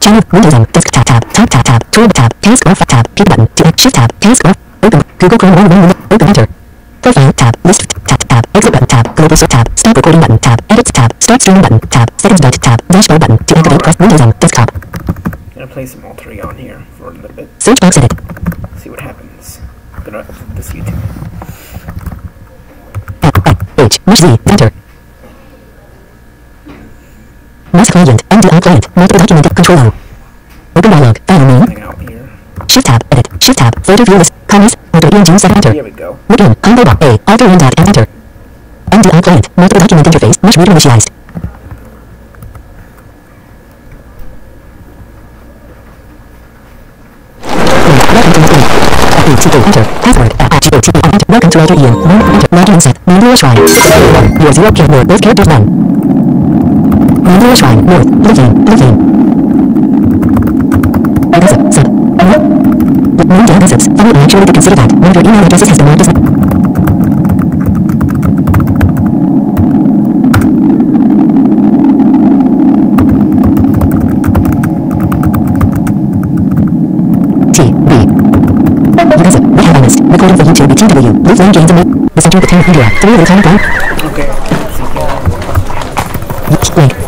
Channel. Windows on. Desktop tab. Top tab tab. Tool tab. Task off tab. P button. To shift tab. Task off. Open. Google Chrome one one. Open enter. Profile tab. List tab tab. Exit button tab. Global search tab. Stop recording button tab. Edits tab. Start streaming button tab. Settings dot tab. Dashboard button. To activate press Windows on. Desktop. I'm gonna play some Alter Aeon here for a little bit. Search box edit. See what happens. I'm gonna this YouTube. H. Mush Z. Enter. Mouse client. MDI client. Multiple document. Control O. Open dialog. File name. Hang out here. Shift tab. Edit. Shift tab. Folder view list. Commas. Auto ENG set enter. Here we go. Login. Combo bar. A. Alter in dot and enter. MDI client. Multiple document interface. Mush reader initialized. Welcome to Login. Enter. Password. Enter. Welcome to Alter Aeon. Login set. Manual shrine. One. Your zero key word. Both characters none. Manual shrine. North. Login. Login. Gossip. Sub. Name down gossips. Follow make sure to consider that. One of your email addresses has been marked as. Recording for YouTube. TW. Blue Flame Games and The Center of the Town India. Three of the Town of Okay. Link.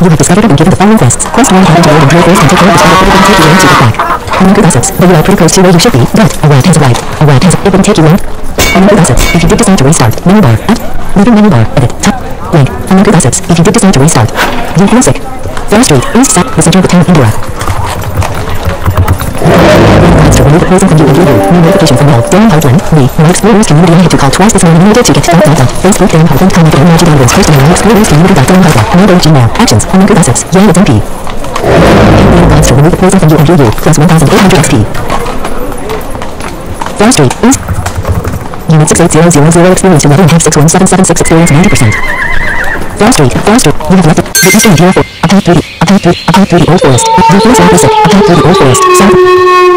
You have discovered and given the following quests. Quest 1 having to load and drill first and take care of the spider wouldn't take you long to get back. Remember gossips, but you are pretty close to where you should be. But a rat has arrived. A rat has it wouldn't take you long. Remember gossips, if you did decide to restart, menu bar, at, leaving menu bar, edit, top, link. Remember gossips, if you did decide to restart. You music. Fair Street, East Side, the center of the town of Indira. To the poison from you and. New notification from Mel. Dan Heartland. Me. My explorers community I had to call twice this morning in order to get dot dot. Facebook Dan Heartland. Comment on Magic Islands. First name. Explorers community dot Dan Heartland. Number Gmail. Actions. Unlimited assets. Yay with MP. Dan wants to remove the poison from you and you. Plus 1800 XP. Fair Street. East. Unit 68000 experience 11 half 61776 experience 90%. Fair Street, Fair Street, you have left it. The eastern tier 4, attack through the, attack through, attack old forest. The and basic, attack through the old forest. South.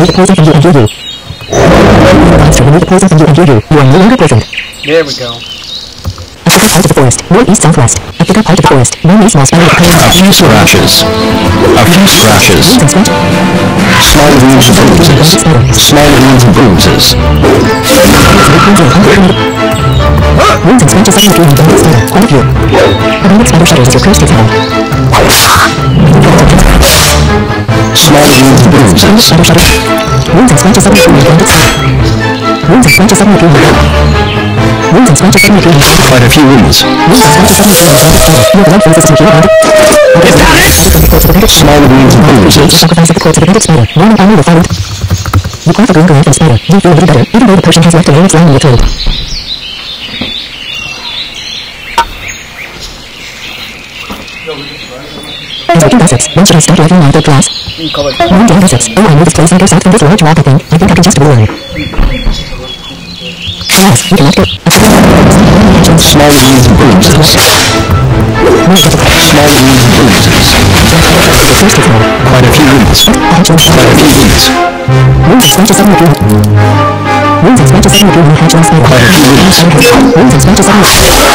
Remove the poison from you and you. To remove the poison from you and you. You are no longer poisoned. There we go. A thicker part of the forest, northeast southwest. A thicker part of the forest, no new small. A few scratches. A few scratches. Small wounds and bruises. Small wounds and bruises. Wounds and scratches suddenly appear on the spider. Quite a few. A spider shudders as your curse takes hold. The suddenly appear on the Wounds and scratches suddenly appear on the Quite a few wounds. Wounds and scratches suddenly appear on the bandit spider. Your blood freezes to appear on the Small wounds and bruises. Sacrifice at the courts of the bandit spider. Warning army will follow. You are the green goliath spider. You feel a little better, even though the potion has left a long flying in your throat. As we can gossips, when should start writing my third class? You call it One. Oh, I know this place and go south from this large rock, I think. I think I can just learn. Yes, we can. Small and bruises. Small bruises. Quite a few actions. Quite a few appear. Wounds the hatch. I don't think spider has a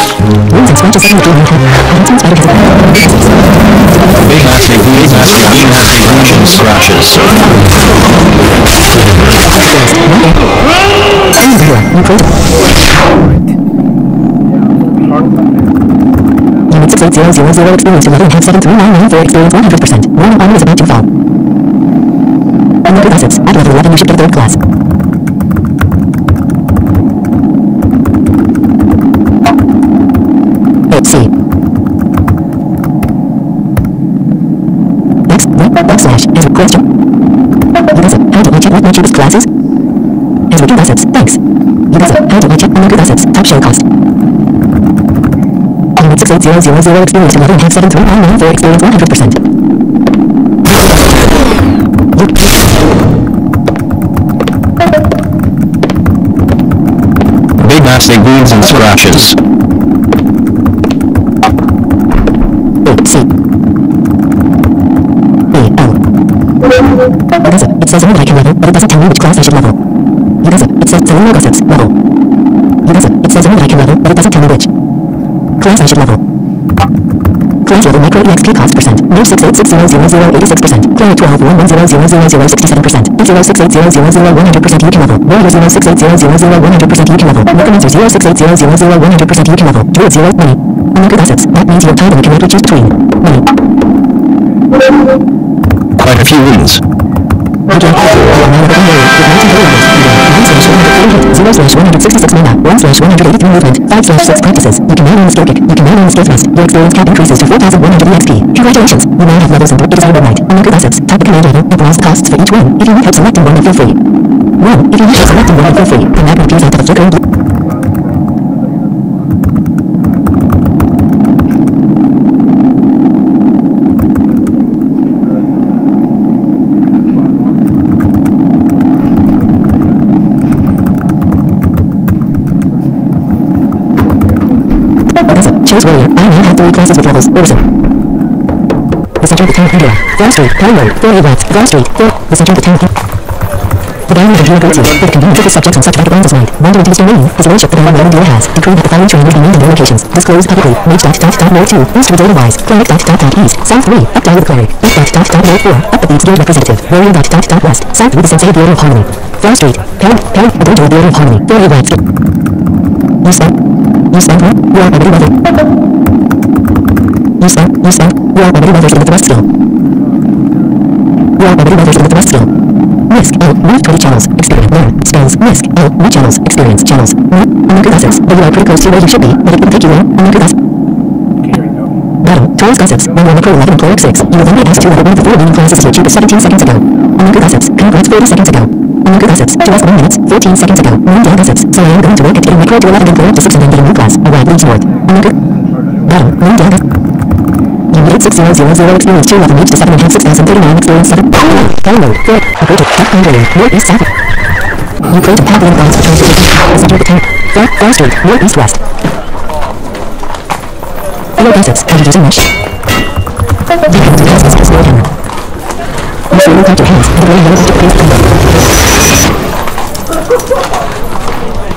Big nasty, big nasty, big nasty and scratches. New. Unit 68000 experience 11 half 73994 experience 100%. Warning army is about to fall. Unlimited assets. At level 11 you should get third class. Hit C. Next, right, backslash, as a question. How do I check what my cheapest class is? As we do assets, thanks. You guys, how do I check unlimited assets? Top share cost. Unit 68000 experience 11 half 73994 experience 100%. Big nasty wounds and scratches. A C A L. What is it? It says only I can level, but it doesn't tell me which class I should level. Is it? Says Selena Gossips, level. You gossip. It says only I can level, but it doesn't tell me which. Class I should level. Class level micro EXP cost percent. Mage 686000086%. Clary 12 110000067%. 068000100% UQ level. Warrior 068000100% UQ level. Necromancer 068000100% UQ level. Druid 0 money. Unlimited gossips. That means your and you cannot choose between. Money. Quite a few wins. Again, Zero slash one hundred sixty-six mana, one slash one hundred eighty-three movement, five slash six practices. You can now learn skill kick. You can now learn skills vest. Your experience cap increases to four thousand one hundred EXP. Congratulations! You now have levels in It is Iron Knight. Unlock gossips. Type the command level and browse the costs for each one. If you need help selecting one, feel free. One. If you need help selecting one, feel free. The map appears after the flickering blue. Gossip. Now have three classes with levels. Orison. The center of the town Pandora. Brown Street. Town Road. Four Rats. Brown Street. Four. The center of the town. The download of your go-to. If convenient for subjects on such vagabonds as night. Wander into this domain is a worship the download dealer has. Decree that the following train will be named in their locations. Disclosed publicly. Mage dot dot dot row 2. Boost for data wise. Cleric dot dot dot east. South 3. Up down with cleric. Up dot dot dot row 4. Up the beats guild representative. Warrior dot dot dot west. South with the sensei of order of harmony. Brown Street. Parent. Parent. The dojo of order of harmony. Four Rats. You spent. You one. You are already level. You spent. You spent. You are already level with the rest skill. You are already level with the rest skill. Risk L. Move 20 channels. Experience. Learn. Spells. Risk L. New channels. Experience. Channels. Unlock gossips. But you are pretty close to where you should be, but it will take you long. Unlock go. Battle. Taurus gossips. When you're Necro 11 and 6, you will be asked to level one of the four remaining classes you achieved 17 seconds ago. Unlock gossips. Congrats 40 seconds ago. Unlock gossips. To us 1 minutes, 14 seconds ago. Moon down gossips. So I am going to work at getting Necro to 11 and Cleric to 6 and then getting new class. A wide leads north. Unlock Battle. Moon down gossips. You need 6000 experience 2 level reach to 7 and a half 6039 experience 7. Download. Good. Go to Duck Boundary. Northeast south. You create a path in advance for transportation. The center of the town. Far, Far Street. Northeast west. Hello gossips. Introducing Mesh. The hands of gossips is slow down. You should look out your hands. The way yellow to place them.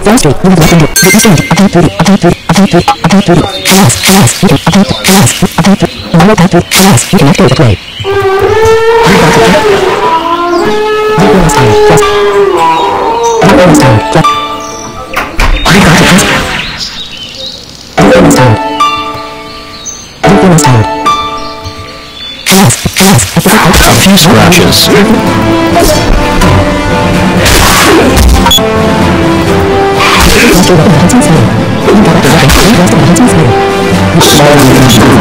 Far Street. You have left under. You must end. Attack 30. Attack 30. Attack 30. Attack 30. Class. Class. You can attack. Class. Attack 30. Normal attack 30. Class. You can the play. It. Just. You will stand. You will stand. Class. Class. I forgot A few scratches. You got the. Enhancing skill. You got it. You got. Master weapon enhancing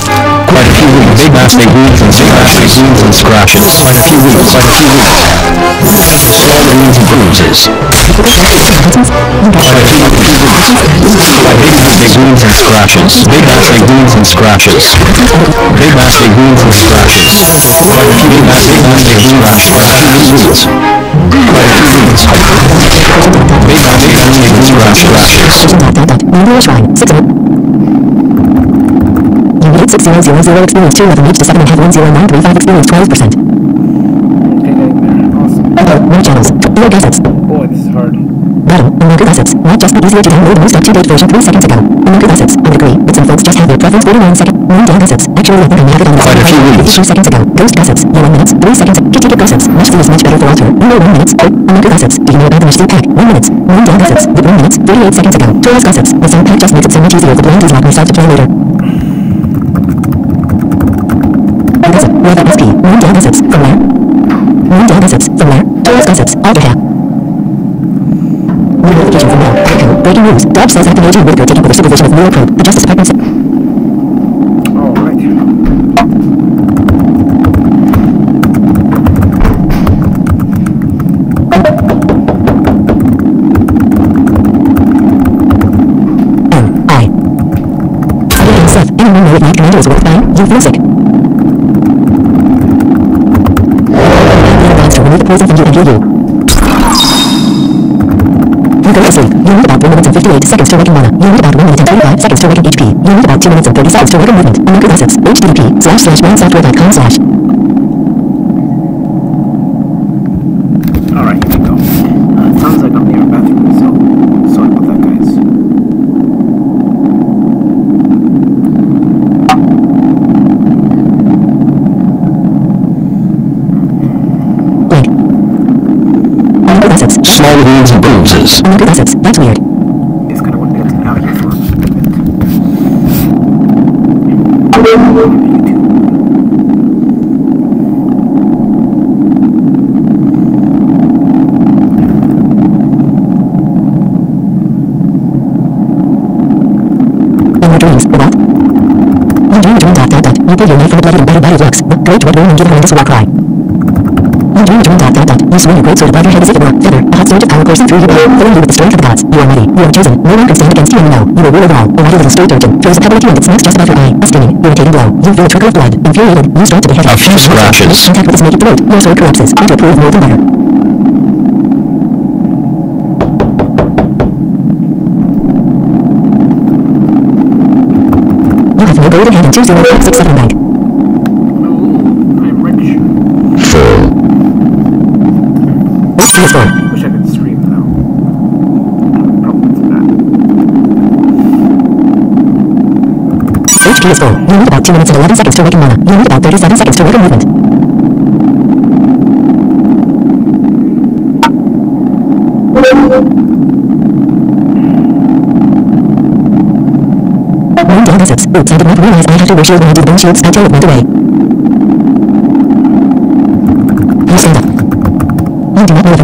skill. Quite a few wins. Big nasty wounds and scratches. Wounds and scratches. Quite a few wins. Quite a few wins. Small wins and bruises. Enhancing skill. You got Quite a few wins. Quite big nasty wounds and scratches. Big nasty wounds and scratches. Big nasty wounds and scratches. Quite a few nasty nasty wounds. Quite a few wins. Quite a few wins. Big nasty nasty scratches. Dot dot dot. Mandela Shrine. Six of You need 6000 experience 2 level reach to 7 and have 10935 experience 12%. Okay. Awesome. Hello, more channels. Your gossips. Boy, this is hard. Battle. Unlocker gossips. Might just be easier to download most up-to-date version 3 seconds ago. Unlocker gossips. I agree, but some folks just have their preference 49 second. Moon down gossips. Actually, think I have it on the side. 52 seconds ago. Ghost gossips. You 1 minutes. 3 seconds. Critique gossips. Mesh is much better for Walter. Know 1 minutes. Oh, unlocker gossips. Do you know about the Mesh pack? 1 minutes. Moon down gossips. With 1 minutes. 38 seconds ago. Taurus gossips. The Sun pack just makes it so much easier for blind lock myself to play later. Moon down gossips. From where? Moon down gossips. From where? Taurus gossips. Alder hat. New notification from now. Echo. Breaking news. Dodge says acting agent Whitaker taking over supervision of Mueller probe. The Justice Department said... Alright. M. I. Youth music. You. You go to. You need about 1 minutes and 58 seconds to awaken mana. You need about 1 minute and 35 seconds to awaken HP. You need about 2 minutes and 30 seconds to awaken movement. Assets. http slash slash slash. Alright, here we go. Uh, it sounds like I'm near a bathroom, so sorry about that, guys. Blank. Anchor assets. Small wounds and bruises. Oh Anchor assets. That's weird. It's kind of want to get out of here for a oh your what? Dream a dream dot dot dot. Your from the bloody and battered body of rocks. Great red room and give her this war cry. You dream dream dot dot dot. You swing your great sword above your head as if it were feather. A hot surge of power coursing through your body, filling you with the strength of the gods. You are mighty. You are chosen. No one can stand against you now. You will rule it all. A mighty little street urchin throws a pebble at you and it smacks just above your eye. A stinging, irritating blow. You feel a trickle of blood. Infuriated, you strike to the head. A few scratches. Contact with his naked throat. Your sword collapses. Into a pool of molten butter. You have no gold in hand and seven bank. Ooh, I'm rich. Full. This is full. Wish I could scream though. That. HP is full. You need about 2 minutes and 11 seconds to awaken mana. You need about 37 seconds to awaken movement. One down assets. Oops, I did not realize I had to wear shield when I did bone shields until it went away. You stand up. Not know if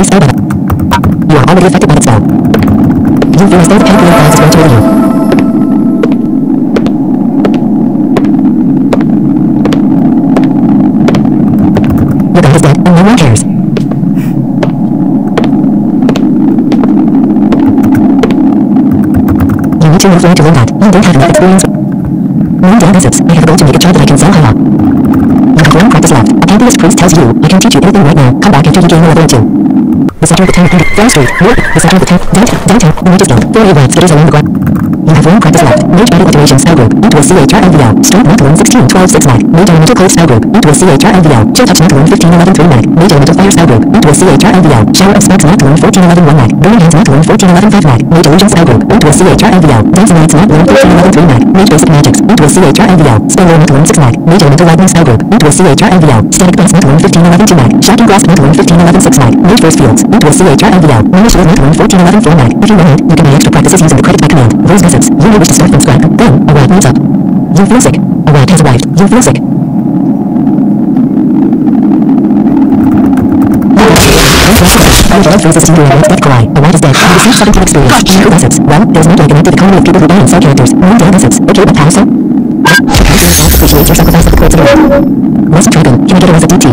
you are already affected by the spell. You the pantheon of gods is going to you. Your god is dead, and no one cares. You need to move forward to learn that. You don't have enough experience. Moon down assets. I have a goal to make a child that I can sell high up. Pantheist priest tells you, I can teach you anything right now. Come back after you gain a or two. The center of the town, Brown Street, North, the center of the town, downtown, downtown, the Witches Guild, four A-Rod, skitters along the ground. You have one practice left. Mage Battle Activation Spell Group, into a CHRLVL, Strength Macaroon 16, 12, 6 mag. Mage Elemental Cold Spell Group, into a CHRLVL, Chill Touch Macaroon 15, 11, 3 mag. Mage Elemental Fire Spell Group, into a CHRLVL, Shower of Sparks Macaroon 14, 11, 1 mag. Burning Hands Macaroon 14, 11, 5 mag. Mage Illusion Spell Group, into a CHRLVL, Dancing Lights Macaroon 14, 11, 3 mag. Mage Basic Magics, into a CHRLVL, Spell Lore Macaroon 6 mag. Elemental Lightning Spell Group, into a CHRLVL, Static Blast Macaroon 15, 11, 2 mag. Shocking Blast Macaroon 15, 11, 6 mag. Mage Force Fields, into a CHRLVL, Mage Shield Macaroon 14, 11, 4 mag. If you want, you can buy extra practices using the credit by command. Those methods, you may wish to start from scratch. Then, a rat moves up. You feel sick. A rat has arrived. You feel sick. Dog freezes to you and makes death cry. A rat is dead. You receive 17 experience. Gosh. Micro assets. Well, there's no documented economy of people who buy and sell characters. Moon down assets. Okay, but how so? Appreciates your sacrifice at the courts of the land. West Dragon, can I get a resident DT?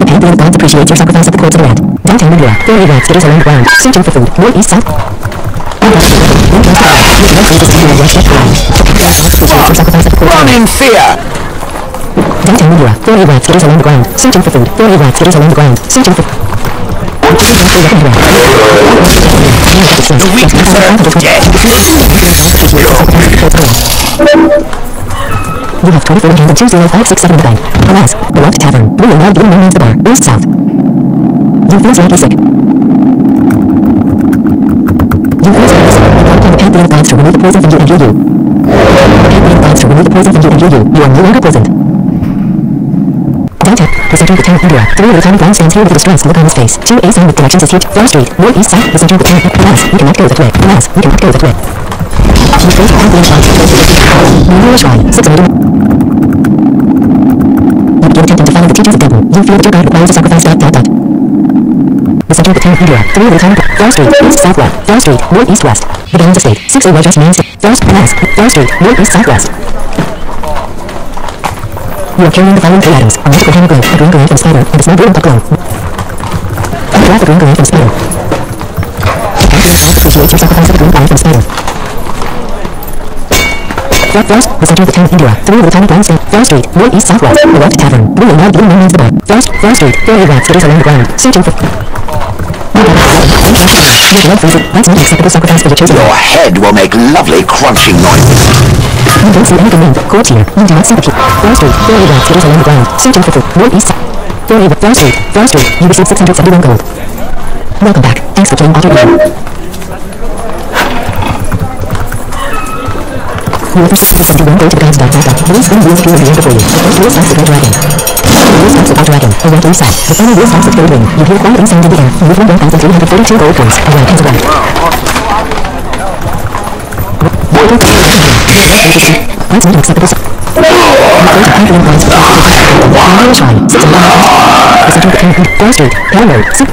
The Pantheon Gods appreciates your sacrifice at the courts of the land. Downtown India, four A-Rats skitters the ground, searching for food. North, east, south. And land. in fear. Downtown India, four A-Rats skitters along the ground, searching for food. Four A-Rats skitters along the ground, searching for The weak deserve death. You have 24 and 20567 in the. Alas, the Locked Tavern, Wild Blue Moon means the bar, east south. You feel slightly sick. You feel slightly sick. Call the of to remove the poison from you and you. The of to remove the poison from you and you. You are no longer poisoned. The center of the town of Indira. Three little tiny brown stands here with a distressed look on his face. Two A sign with directions is here. Floor Street, north, east, south, the of the town. Alas, we cannot go that way. Alas, we cannot go that way. You face the Pantheon of Gods. Memorial Shrine, six under. You begin attempting to follow the teachings of Denton. You feel that your god requires a sacrifice dot dot dot. The of the town of Indira. Three little tiny Floor Street, east, southwest. Floor Street, north, east, west. The Downs Estate. Six A Wedge Main Street. Floor Street, Floor Street, north, east, southwest. You are carrying the following three items. A magical hammer globe, a green glaive from spider, and a small broom puck globe. Autograph a green glaive from spider. The Pantheon of Gods appreciates your sacrifice of a green glaive from spider. Frost, Frost, the center of the town of Indira. Of the tiny brown sand. Frost Street, north, east, southwest. The left tavern. Blue and loud blue means the bar. Frost, Frost Street, four rats skitters along the ground. Searching for... Your. Head will make lovely crunching noises. You don't see anything wrong. Court here. You do not see the Street, four rats skitters along the ground. Searching for food. North, east, south. Four Street, Frost Street. You received 671 gold. Welcome back. Thanks for playing Ego. You offer 671 gold to the dot dot dot. Blue screen wheels appear the end you. The wheel starts red dragon. Starts with dragon. A red side. The final wheel starts with gold wing. You hear quiet sound in the air. You move 1,342 gold coins. A red has arrived. That's not acceptable. The handling points the shrine. Six and one. The center of the town. Frost Street.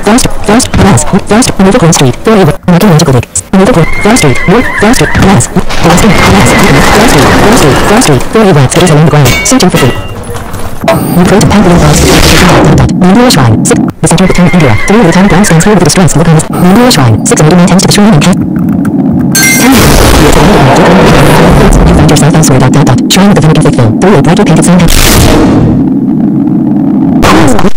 Frost. Frost. Glass. Frost. Removal Green Street. Four Ava. Making magical dig. Removal Green. Frost Street. North. Frost Street. Glass. Frost Street. Glass. Frost Street. Frost Street. Frost Street. Four Ava. Skitters along the ground. Searching for food. You close the handling points. Mandela Shrine. Six. The center of the town. of Indira. Three of the town ground stands here with the distress. Look on this. Mandela Shrine. Six. A maintains to the shrine and cast. You find yourself elsewhere. Dot dot dot. Shrine with the Finnegan Thickville. Three a brightly painted sign.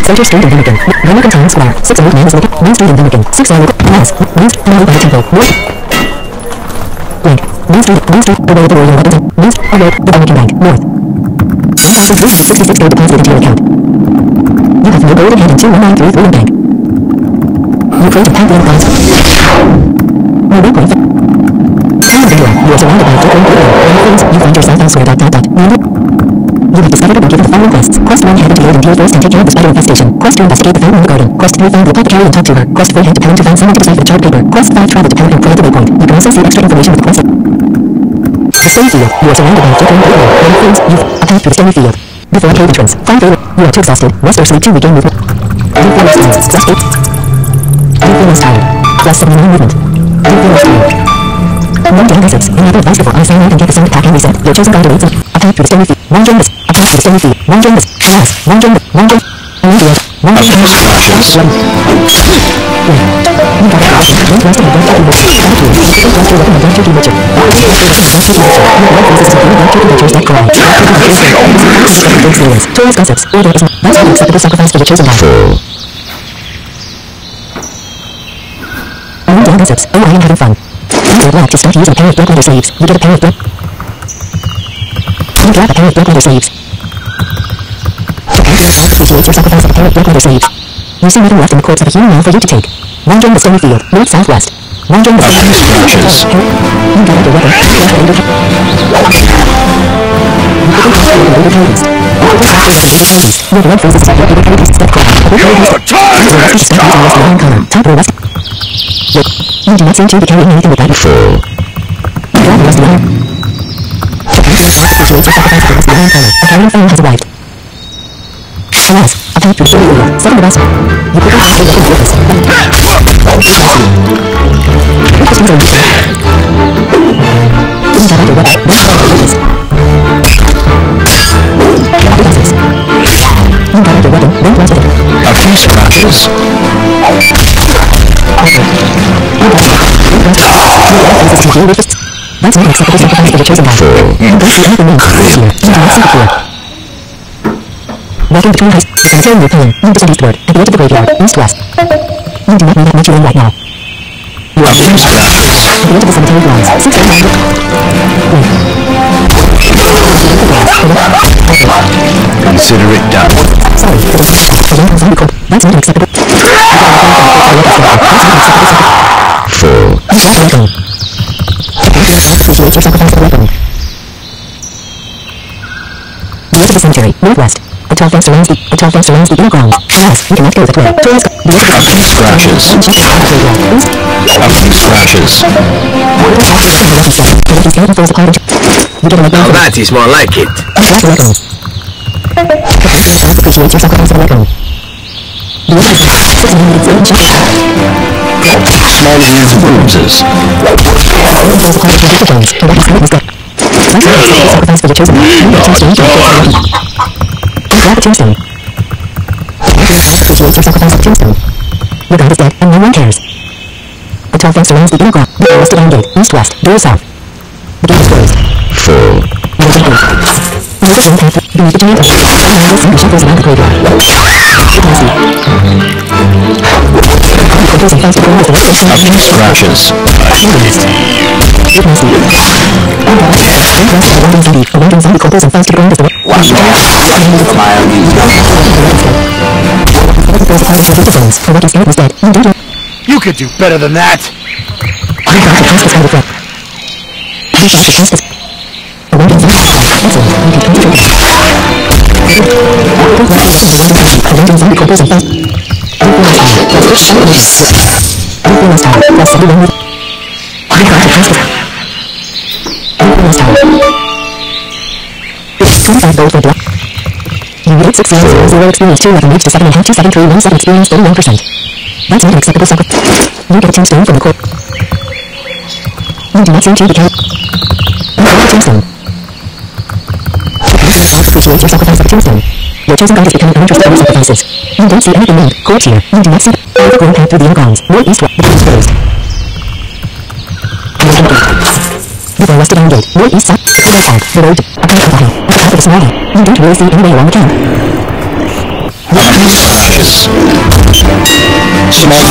Center Street in Finnegan. Finnegan Town Square. Six old man is looking. Main Street in Finnegan. Six old Mass. Main Street. Main by the temple. North. Blank. Main Street. Main Street. The way the royal Weapon. Main Street. Road. The Dominican Bank. North. 1,366 gold deposited into your account. You have no in hand in 21933 in bank. You create a of bonds. No waypoint. Town of Indira. You are surrounded by a different building. Many things. You find yourself elsewhere. Dot dot dot. Number. You have discovered and been given the following quests. Quest 1 head into Lord Imperial Forest and take care of the spider infestation. Quest 2 investigate the fountain garden. Quest 3 find the apothecary and talk to her. Quest 4 head to Pelham to find someone to decipher the charred paper. Quest 5 travel to Pelham and at the waypoint. You can also see extra information with the quest. The stony field. You are surrounded by different building. Many things. You a path through the stony field. Before cave entrance. Find favorite. You are too exhausted. Rest or sleep to regain movement. You feel resistance? Rest eight. Do you feel most tired? Plus 79 movement. Do you feel most tired? One game visits. In other advice before out and get the sound pack and reset. Your chosen guide awaits you. A path the stony field. One game this. A path through the stony field. One game this. Yes. One game. One game. One game. One. One. Sacrifice for your chosen guide. Four. Only gossips. Oh, I am having fun. Use your black to start using of black leather sleeves. You get a pair of black. You grab a pair of black leather sleeves. Prepare yourself of a pair of black leather sleeves. You see nothing left in the corpse of a human now for you to take. Wandering the stony field, north southwest. Wandering the Abuse crashes. You got your weapon. You got You. You your later codes. Your blood freezes to your later codes. Step crawl. Your time The is the come. Top or west. Look. You do not seem to be carrying anything with that. Four. You grab the rest of the iron. Prepare yourself to create your sacrifice of the rest of the iron color. A carrying flame has arrived. A path through the stony field. Second rest. You weapon this. Quick to the Didn't get out your weapon. Don't follow the witness. Other gossips. You got your weapon. Don't with it. Abuse crashes. That's not acceptable sacrifice for the chosen. You don't see anything else. Here, you do not see the fear. Walking between the in your plan. You descend eastward, at the edge of the graveyard, east-west. You do not need that much room right now. You are Abuse crashes. at the edge of the cemetery grounds. Consider it done. Sorry, for the the young zombie corp. That's not acceptable. You grab the weapon. Prepare yourself to create your sacrifice of the weapon. The edge of the cemetery, northwest. Tall fence surrounds the tall fence surrounds the inner grounds. Yes, you cannot go that way. Tourist, of the a leg Now that is more like it. Create your of bruises. Sacrifice a tombstone to create your. Grab a tombstone. Prepare yourself your sacrifice of tombstone. Your god is dead, and no one cares. A tall fence surrounds the inner ground. The door is to iron gate, east-west, door south. The gate is closed. Four. On the path, beneath the giant oak, the sun shuffles around the graveyard. You can see. Scratches. Don't You could do better than that. A. A 25 gold for block. You rate 6 0 0 experience 2 11 reach to 7 and a half 2 7 3 1 7 experience 31%. That's not acceptable sucker. You get a tombstone from the court. You to be careful. You get a tombstone. You your sacrifice a tombstone. Your chosen god is becoming uninterested in sacrifices. You don't see court. You do not see the overgrown path through the inner grounds. Northeast, closed. You go west down gate. Northeast, to the south, the road, up the hill, at the top of small. You don't really see any way along the camp. A scratches. Small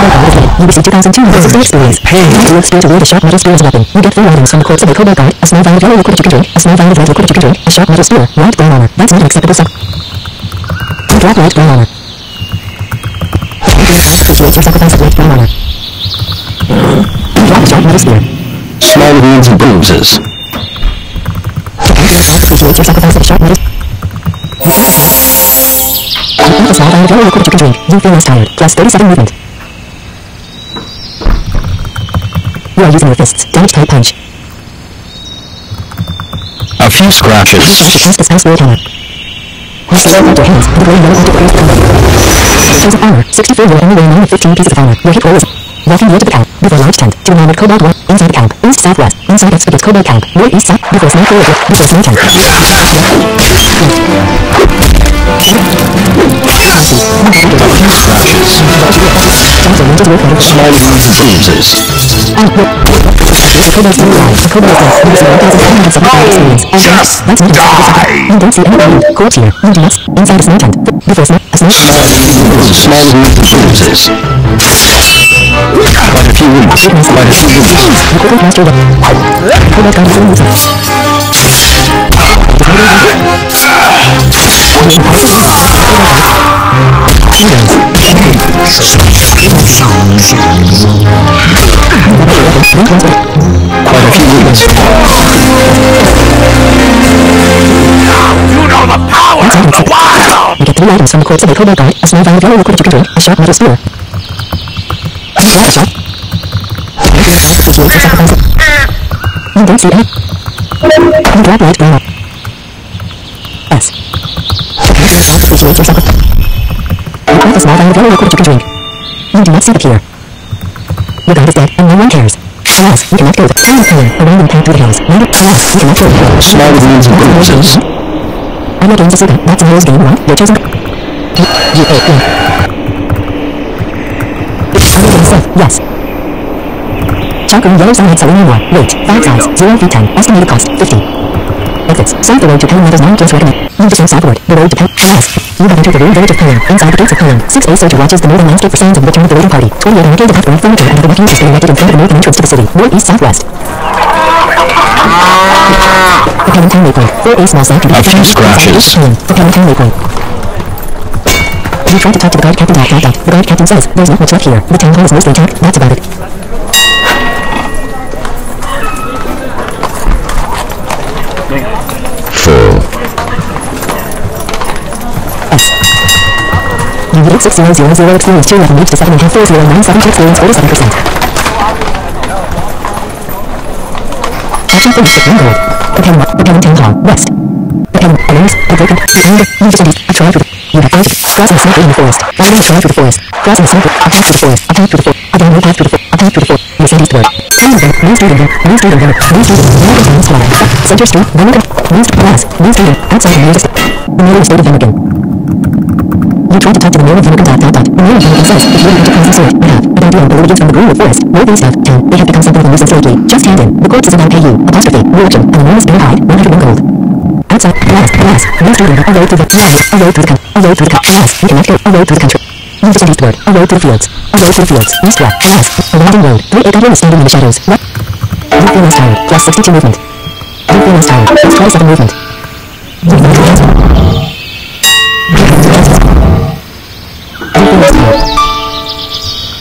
weather, then cross the April weather. Small bruises. Sensational winds and breezes. That is it. Then travel the west, then cross the Quite a few weeks. Oh, 64 years old. Because Johnson went to work like a Quite a few weeks. went to do a proper test. The Cobalt Guard is The Cobalt Guard is ready. You receive 2,260 experience. Hey! Steer to wield a sharp metal spear as a weapon. You get four items from the corpse of the Cobalt Guard. A small vial of yellow liquid that you can drink. A small vial of red liquid that you can drink. A sharp metal spear. Light brown armor. That's not an acceptable suck. You drop light brown armor. Appreciate your sacrifice of light brown armor. Drop a sharp metal spear. Small wounds and bruises. Sacrifice of sharp metal You eat a small vial of yellow liquid that you. You feel less tired. Plus 37 movement. You are using your fists. Damage type punch. A few scratches. To cast the spell spirit hammer. Place the rope out your hands, and the green yellow object appears to come. Chosen armor. 64 will only weigh 9 of 15 pieces of armor. Your hit roll is Walking near to the camp, before large tent, to armored cobalt one, inside the camp, east southwest, inside Expedites cobalt camp, northeast south, before small forward, before small tent. Scratches. Johnson went to work out of Small wounds and bruises. Look. There's a cobalt blue line, a cobalt death, you receive 1,175 experience. And that's not a die! You don't see any wound, corpse here, you do not, inside a small tent, before small, a small Small wounds and bruises. Quite a few weeks. Quite a few weeks. The Quite a few weeks. You know the power of the wild! You get three items from the corpse of a cobalt guard, a small vial of yellow liquid you can drink, a sharp metal spear. A shot. You don't see any. You drop light brown. Yes. You do not appreciate your sacrifice. You drop a small vial of yellow liquid you can drink. You do not see the cure. Your god is dead, and no one cares. Alas, you cannot go the time of pain, a random path through the hills. Neither, alas, you cannot go the Small wounds and bruises. I'm not going to see that. That's a Heroes game, right? Your chosen... You, you, yeah. It's only game safe, yes. Chakra yellow cyanide selenium war. Weight, 5 size, 0 feet 10. Estimated cost, 50. Exits. South the road to Meadows 9 Kills recommend. You descend southward. The road to Pelham... Yes. You have entered the ruined village of Pelham. Inside the gates of Pelham. 6A soldier watches the northern landscape for signs of the return of the raiding party. 28 renegade of half-burned furniture and the refuge is erected in front of the northern entrance to the city. Northeast southwest. The Pelham Town Waypoint. 4A small cell can be A few scratches. The Pelham Town. You try to talk to the guard captain dot dot dot. The guard captain says, there's not much left here. The town hall is mostly intact. That's about it. You rate 6000 experience 2 11 reach to 7 and half 4097 experience 47%. Action finished with 1 gold. The Pelham, the Pelham Town Hall, west. The Pelham, Alliance, the Broken, the End, you just a tried with, you have gone Crossing sniper in the forest. Following trail through the forest. Crossing sniper. A path through the forest. A path through the forest. A downward path through the forest. A path through the forest. Descend eastward. Turn them. Main street and then. Main street and then. Main street and then. Main squad. Center street. Then look up. Main street. Glass. Main street. Outside the nearest. The mayor is stated them again. You try to talk to the mayor of Vinegar dot dot dot. The mayor of Vinegar says, if you want to cross the sword, I have. A idea on the religions from the Greenwood Forest. Northeast of town. They have become something of a nuisance lately. Just hand in. The corpses of now pay you. Apostrophe. Religion. An enormous bear hide. 101 gold. Outside, glass, main street and a road through the land, a road through the a road through the glass, you cannot go, a road through the country. You descend eastward, a road through the fields, a road through the fields, eastward, glass, a winding road, three eight is standing in the shadows, left. You feel less tired, plus 62 movement. You feel less tired, plus 27 movement. You feel less tired. You feel less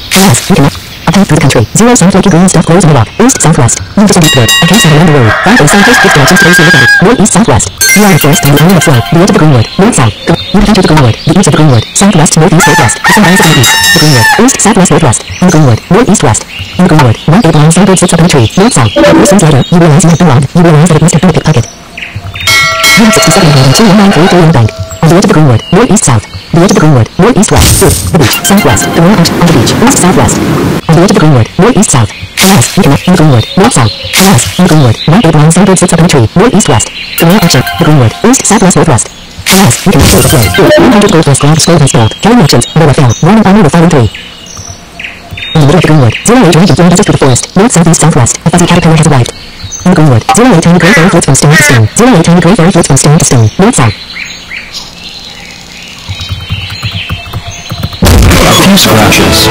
tired. You cannot. A through the country. Zero sound flaky green stuff glows on the rock. East, southwest. You descend eastward. A campsite along the road. Five eight southwest which directions today's look at it. North, east, southwest. You are in the forest and the only flow. The edge of the greenwood. North, south. Go. You have entered the greenwood. The edge of the greenwood. Southwest, northeast, northwest. The sunrise of the east. The greenwood. East, southwest, northwest. In the greenwood. North, east, west. In the greenwood. One eight line standard sits up in a tree. North, south. A few seconds later, you realize you have been robbed. You realize that it must have been a pickpocket. You have 67 million two one nine three three in the bank. On the edge of the greenwood. North, east, south. The edge of the greenwood. North, east, west. South. The beach. Southwest. The one out on the beach. East, southwest. On the edge of the greenwood. North, east, south. You cannot. In the greenwood. North, south. Glass. In the greenwood. One eight line standard sits up in a tree. North, east, west. The one action. The greenwood. East, southwest, northwest. You cannot slow the. One hundred gold plus grab slow has failed. Killing actions. Lower fail. One and only the following three. In the middle of the greenwood. Zero eight range of joint through the forest. North, southeast, southwest. A fuzzy caterpillar has arrived. In the greenwood. Zero eight tiny gray fairy floats from stone to stone. Zero eight tiny gray fairy floats from stone to stone. North, south. Scratches.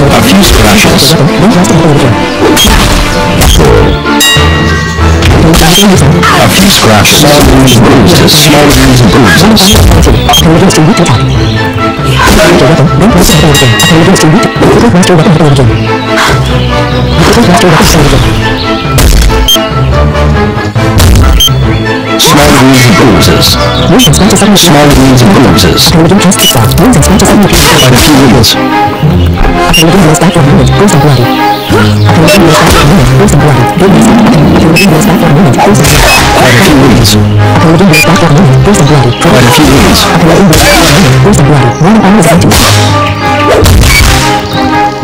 A few scratches. A few scratches. Small bruises. Small bruises. Small wounds and bruises. Wounds and scratches suddenly. Small wounds and bruises. Intelligence casts spell. Wounds and scratches suddenly. Quite a few wounds. Intelligence goes back for a moment. Bruised and bloody. Intelligence goes back for a moment. Bruised and bloody. Good reason. Intelligence goes back for a moment. Bruised and bloody. Quite a few wounds. Intelligence goes back for a moment. Bruised and bloody. Quite a few wounds. Intelligence goes back for a moment. Bruised and bloody. One arm is empty.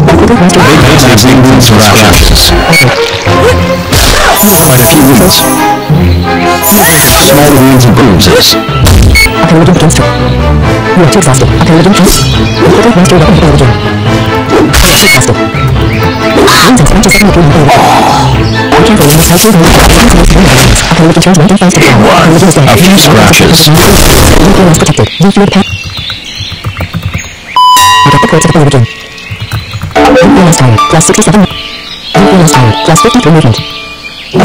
Critical master weapon. A few wounds and scratches. Quite a few wounds. Small wounds and bruises. Intelligence against her. You are too exhausted. Intelligence against. Critical master weapon ability again. Too exhausted. Wounds and appear in the Be careful, you must help your wound. Intelligence charge one defense to the Intelligence dead. A few scratches. You feel less protected. You feel the path. Get the codes of the blade again. You less tired. Plus 67. You less tired. Plus 53 movement. The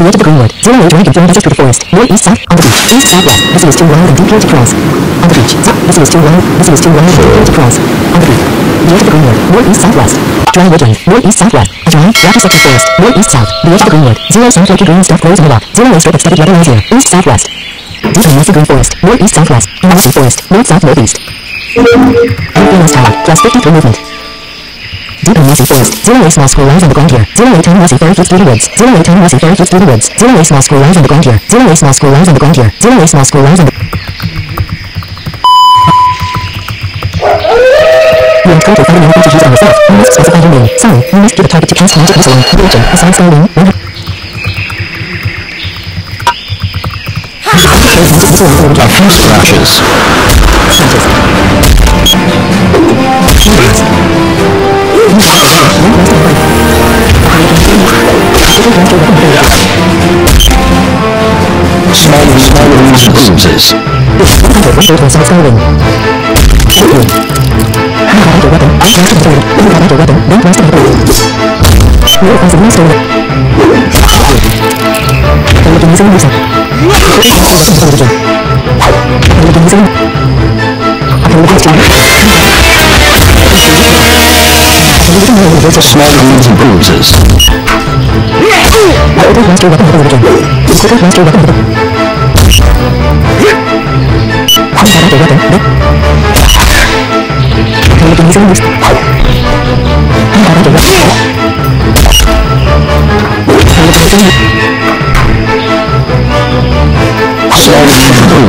edge of the greenwood. Zero eight dragon flying through the forest. North, east, south, on the beach. East, southwest. This is too wild and deep here to cross. On the beach. South. This is too wild. This is too wild and deep to cross. On the beach. The edge of the greenwood. North, east, southwest. Dry woodland. North, east, southwest. A dry, rocky section forest. North, east, south. The edge of the greenwood. Zero sound flaky green stuff grows on the rock. Zero is strip expected weather easier. East, southwest. Deep and green forest. North, east, southwest. A forest. North, south, northeast. Less tired. Plus 53 movement. Deep and messy forest. Zero A small squirrel lies on the ground here. Zero A tiny mossy fairy flits through the woods. Zero A tiny mossy fairy flits through the woods. Zero A small squirrel lies on the ground here. Zero A small squirrel lies on the ground here. Zero A small squirrel lies on the... You are trying to find an to use on yourself. You must specify your name. Sorry, you must give a target to cast magic missile on. Direction, assign spell name, 100 100 was self spelling. Quickly. You got your weapon. The Small wounds and bruises.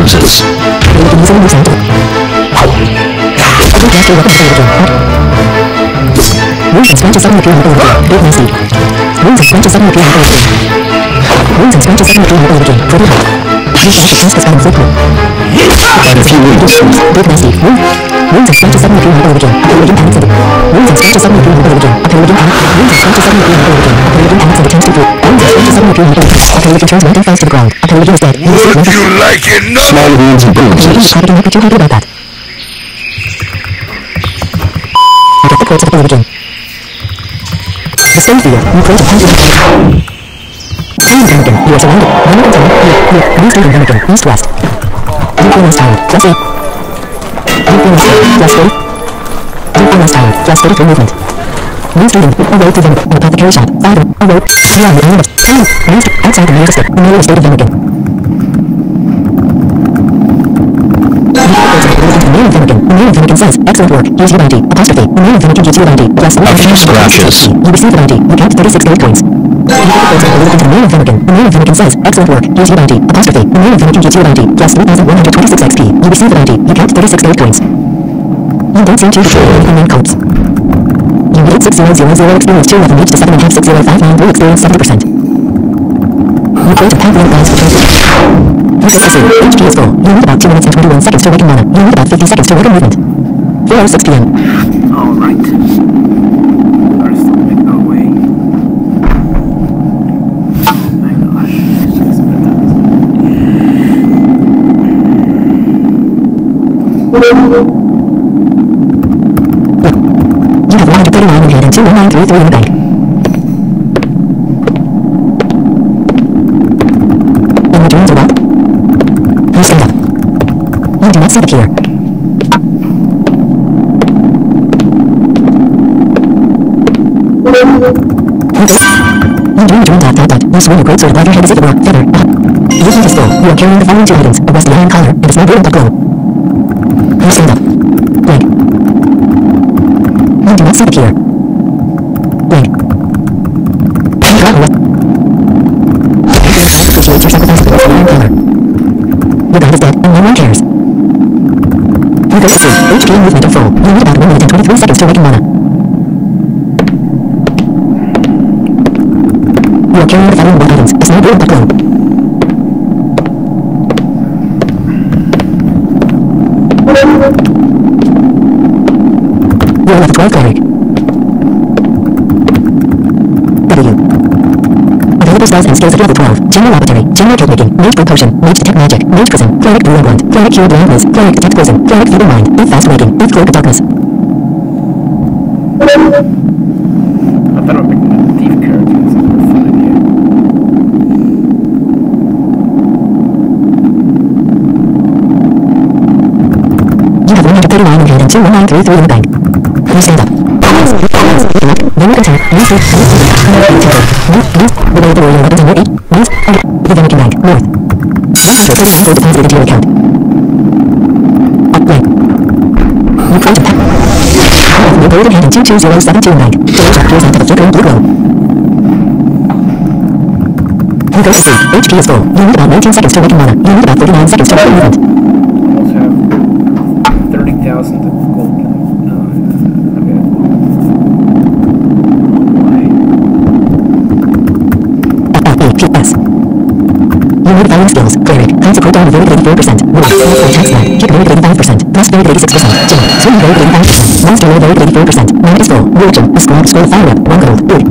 Range of bruises. Using new sound. Every blaster weapon available again. Wounds and scratches suddenly appear on the again. Big nasty. Wounds and scratches suddenly appear on the again. Wounds and scratches suddenly appear on the again. Pretty hot. New flash of task is found inflicted. Quite a few weeks. Big nasty. Wound. Wounds and scratches suddenly appear on the again. Appear again panic sending. Wounds and scratches suddenly appear on the again. Appear again panic. Wounds and scratches suddenly appear on the again. Appear again panic sending. Chance to through. Wounds and scratches suddenly appear on the again. Appear again turns mountain falls to the ground. Appear again is dead. You receive one Would you like it not? Small wounds and Appear again bruises. is caught again. You're happy about that. I get the quotes of the again. The stone field. You play to hundred Time Duncan, you are surrounded. One more. Here, here. East Duncan, Duncan. East West Tower. Plus eight. Duncan West Tower. Plus forty. Duncan West Tower. Plus movement. Main Street, a road to them, an apothecary shop, five, a road, beyond the town, Main Street, outside the majestic, the middle state of The the says, excellent work, here's your apostrophe, the name of Duncan gives you a bounty, plus A few scratches. You receive the bounty, you count 36 gold coins. The name of Duncan, the name of Duncan says, excellent work, here's your bounty, apostrophe, the name of Duncan gives you a bounty, plus 3126 XP. You receive the bounty, you count 36 gold coins. You don't seem to be anything in codes. You get 6000 experience 2 11 reach to 7.5 6059 blue experience 70%. You create a pipeline bonds for transfer. Here's the scene. HP is full. You need about 2 minutes and 21 seconds to awaken mana. You need about 50 seconds to work a movement. 4.06 p.m. Alright. There's something no way. Oh my gosh. This is better. You have 139 in hand and 21933 in the bank. And your dreams are what? You stand up. You do not see the cure. You dream a dream dot dot dot. You swing a great sword above your head as if it were feather. Ah. Your feet is full. You are carrying the following two items: a rusty iron collar and a small golden glow. You stand up. Blank. You do not see the cure. Blank. You grab a weapon. Appreciate your sacrifice of the rusty iron collar. Your god is dead, and no one cares. You go to sleep. HP and movement are full. You need about 1 minute and 23 seconds to awaken mana. You are carrying the following one items: a small golden glow. You are level 12 cleric. W. Available and skills at level 12. General laboratory, general code making, mage brew potion, mage detect magic, mage prism, cleric blue blunt, cleric cure blindness, cleric detect poison, cleric feeble mind, thief fast awaking, thief cloak of darkness. I thought I'd pick the thief characters. This is a fun idea. You have 139 in hand and 21933 in the bank. You stand up. Then you attack. You sleep. You sleep. Move. Move. The way of the warrior weapons in your 8. Move. And the Vemigan Bank. North. 139 gold deposited into your account. Up blank. You create a pack. Your gold in hand and 22072 in bank. George appears into the flickering blue glow. You go to sleep. HP is full. You need about 19 seconds to awaken mana. You need about 39 seconds to awaken movement. almost have 30,000 of gold. No, okay. FFAPS. You need following skills. Cleric. Down varied 84%. Wood. Small attack stat. Kick varied 85%. Plus varied 86%. Jump. Swing varied 85%. Monster roll varied 84%. Mana is full. Religion. A scroll. Scroll fire up. One gold. Good.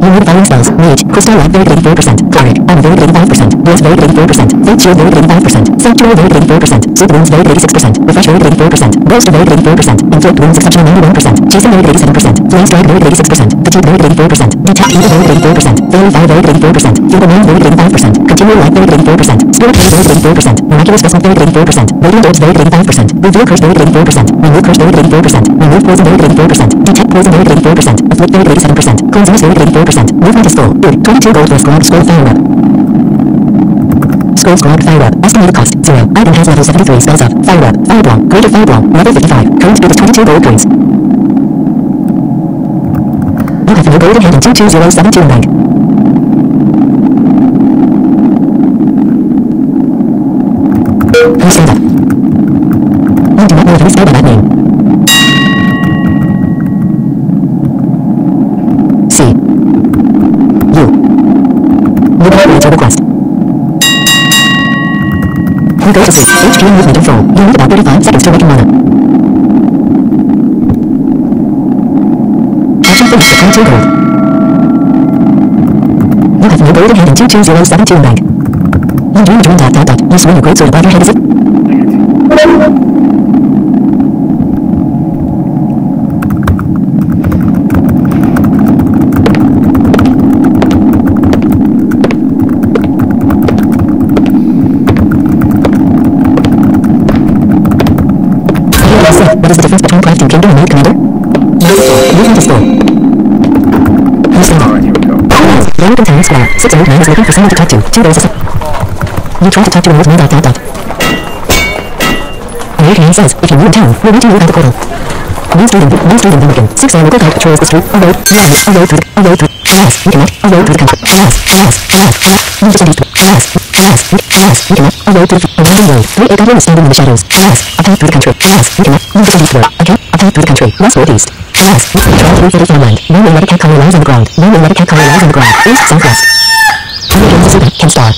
You need following spells. Mage. Crystal light varied 84%. Cleric. Armor varied 85%. Bless varied 84%. Fate shield varied 85%. Sanctuary varied 84%. Soothe wounds varied 86%. Refresh varied 84%. Burst varied 84%. Inflict wounds exceptional 91%. Jason varied 87%. Flame strike varied 86%. Fatigue varied 84%. Detect evil varied 84%. Fairy fire varied 84%. Feeble mind varied 85%. Continual life varied 84%. Spirit varied 84%. Miraculous vestment varied 84%. Radiant orbs varied 85%. Reveal curse varied 84%. Remove curse varied 84%. Remove poison varied 84%. Detect poison varied 84%. Afflict varied 87%. Cleanse varied 84%. Movement is full. Good. 22 gold for a. Scroll fire up. Scroll squad fire up. Estimated cost 0. Item has level 73 spells of fire up. Fireball. Greater fireball. Level 55. Current speed is 22 gold coins. You have no golden hand in 22072 bank. Please stand up. You do not know spell by that name. C. U. You cannot your request. You go to sleep. HP movement of full. You need about 35 seconds to awaken mana. Action finished at 22 gold. You have no golden hand in 22072 bank. You dream a dream dot dot dot. You swing a great sword above your head as if You say, what is the difference between crafting kingdom and knight commander? Movement is full. You stand up. Alright, here we go. Lower town square. Six old man is looking for someone to talk to. Two days is You try to talk to an old man dot dot dot. An old man says, if new in town, we'll meet you at the portal. Main Street in, Main Street in Pelican. Six our local guide patrols the street. A road, a road, a road through the, a road through, alas, we cannot, a road through the country. Alas, alas, alas, alas, move to east, alas, alas, we, alas, we cannot, a road through the, a random road. Three a goblin is standing in the shadows. Alas, a path through the country. Alas, we cannot, move to eastward. Okay, a path through the country. West northeast. Alas, we cannot, try through farmland. No one let a cat color lies on the ground. Let a cat color lies on the ground. East, southwest. New games is open. Can star.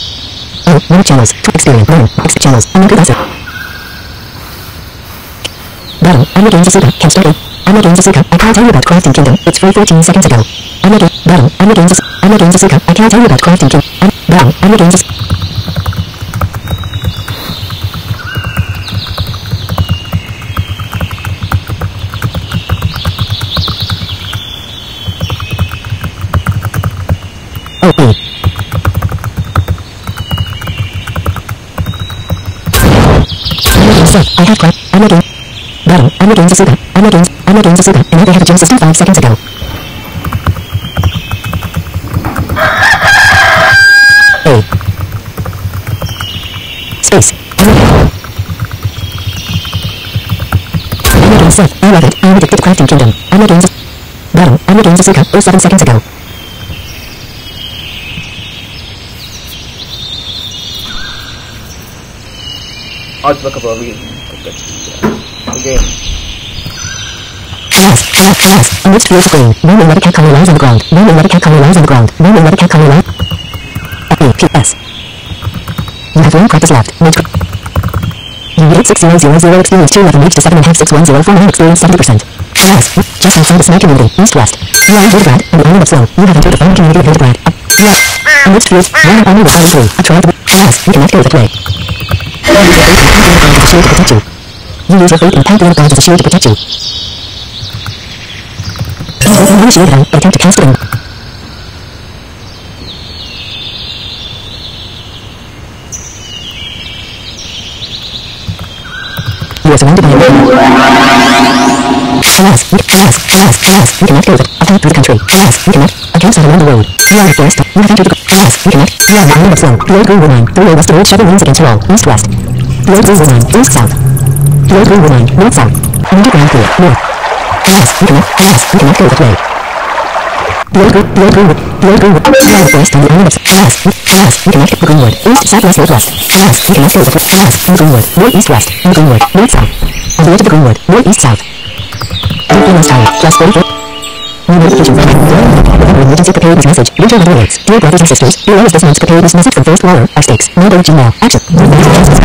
Oh, new channels. To experience. Learn. Extra channels. Good answer. Battle. I'm a games is open. Can start it. I'm a games is open. I can't tell you about Crafting Kingdom. It's free 14 seconds ago. I'm a. Battle. I'm a games is. I'm a games is open. I can't tell you about Crafting Kingdom. Battle. I'm a games is. Oh, B. Stuff. I have crap. I'm game. Battle. I'm a game Zasuka. I'm game. I'm a game Zasuka. And I had a gym system 5 seconds ago. A. Space. I'm game Seth. I love it. I'm addicted to crafting kingdom. I'm game Battle. I'm a game Zasuka. 07 seconds ago. I'll look up a read. And which field green? No one let color lies on the ground. No one let color lies on the ground. No one let color lies. F-A-P-S. You have one practice left. Make You need 6000 experience 2 11 reach to 7 a half 6104 experience 70%. Yes, just outside the small community, east-west. You are in Hildebrand, and the island of Slow. You have entered the farm community of Hildebrand. Yes. And which field? One army with iron 3. A tribe. Yes, you that way. You your in Pantheon of Gods as a shield to protect you. You use your faith in Pantheon of Gods as a shield to protect you. You use your faith and attempt to it in. You are surrounded by a we, alas, alas, alas, we cannot go with a path through the country. Alas, we cannot. A campsite along the road. You are in the forest. You have entered the Alas, we cannot. You are the island of slow. The old green wood. The road west. The road shuttle leans against wall. East west. The old green wood line. Green wood line. North south. Underground pool. North. Alas, we cannot. Alas, we cannot go that way. Green wood. You are in the forest on the island of Alas, we, cannot. The green wood. East, southwest, northwest. Alas, we cannot go that way. Alas, in the green wood. North, east, west. In the green wood. North, south. On the edge of the green wood. North, east, south. Influence tower. Plus 44. New notification from Remember emergency preparedness message. Winter weather alerts. Dear brothers and sisters, below is this month's preparedness message from First Water, our stakes. Go to Gmail. Action.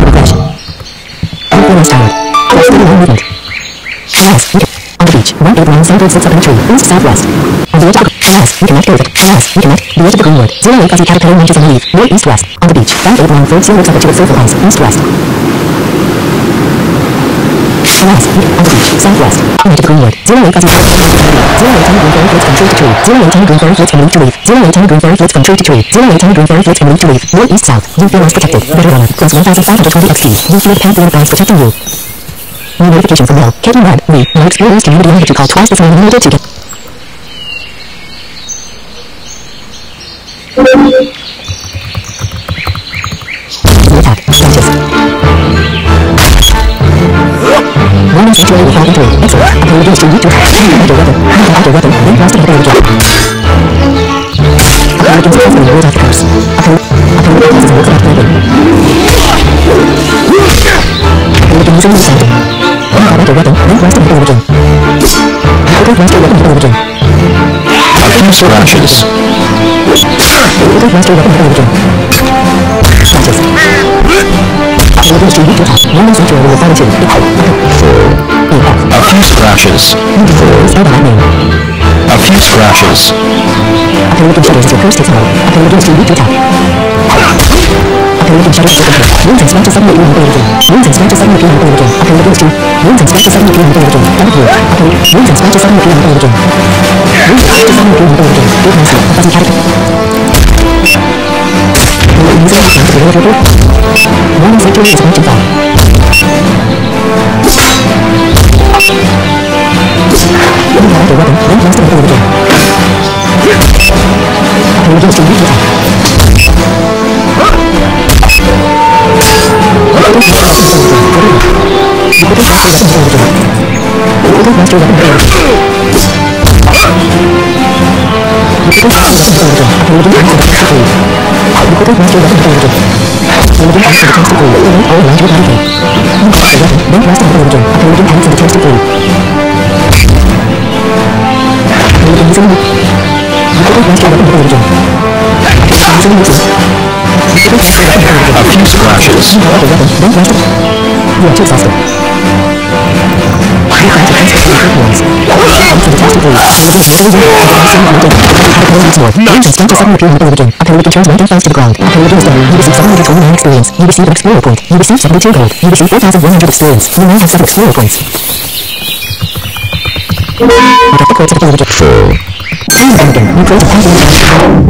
Yes. On the beach. 181 Southwood sits up in a tree. East southwest. On the edge of the Yes, with it. Yes, we cannot. The edge of the greenwood. Zero eight fuzzy caterpillar lunges and leave. North east west. On the beach. 581 third seal looks up into its circle eyes. East west. Alas, on the beach, southwest, into the greenwood, zero eight fuzzy zero eight tiny green fairy floats from tree to tree, zero eight tiny green fairy floats from leaf to leaf, zero eight tiny green fairy floats from tree to tree, zero eight tiny green fairy floats from leaf to leaf, north east south, you feel most protected, better runner, plus 1520 XP, you feel gods protecting you. New notification from Mel, Caitlin Webb, we, no experienced community manager to call twice this morning in order to get Attack, status. Warning sanctuary into three. Excellent. Upon begins to weak to. After weapon. After weapon. Then press to hit again. Upon begins successfully ward off the curse. Upon upon begins is work off weapon. Upon begins using the sound. After weapon. Then to again. After press to weapon hit again. A few scratches. After press to weapon hit again. Scratches. Upon begins to weak to attack. One sanctuary will fall into. A few by name. A few scratches. Upon looking shadows as your curse takes hold. Upon begins to weak to attack. Upon looking shadows as your curse. Wounds and scratches suddenly appear on blade again. Wounds and scratches suddenly appear on blade again. Upon begins to wounds and scratches suddenly appear on blade again. Double blue. Upon wounds and scratches suddenly appear on blade again. Wounds and scratches suddenly appear on blade again. Good master. A fuzzy character. Using the sound to reveal trigger. Warning sanctuary is about to fall. Moving on to weapon, then press to hit again. Upon begins to weak to attack. A few scratches. You are too exhausted. You have to transfer to the points. Answer the test of Once and start to suddenly appear on the board again. Upon looking turns right and falls to the ground. Upon is down, you receive 729 experience. You receive an explorer point. You receive 72 gold. You receive 4100 experience. You now have 7 explorer points. Full. Create a thousand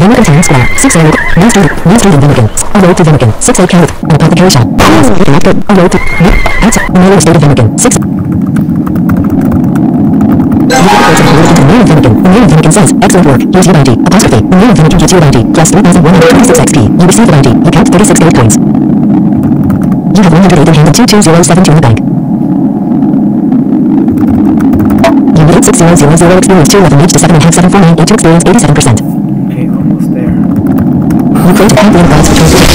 Vemigan Town 6 A. New Street. New Street in Vemigan. A road to Vemigan. 6 A Carrot. An apothecary shop. Director. A road to... Outside. Mayor State of Vemigan. 6 Mayor of Vemigan. Mayor of Vemigan says, excellent work. Here's your bounty. Apostrophe. Mayor of Vemigan gives you a bounty. Plus 3,126 XP. You receive the bounty. You count 36 gold coins. You have 108 in hand and 22072 in the bank. You need 6000 experience 2 level reach to 7.57498 to experience 87%. Okay, almost there. You create a champion of gods for 20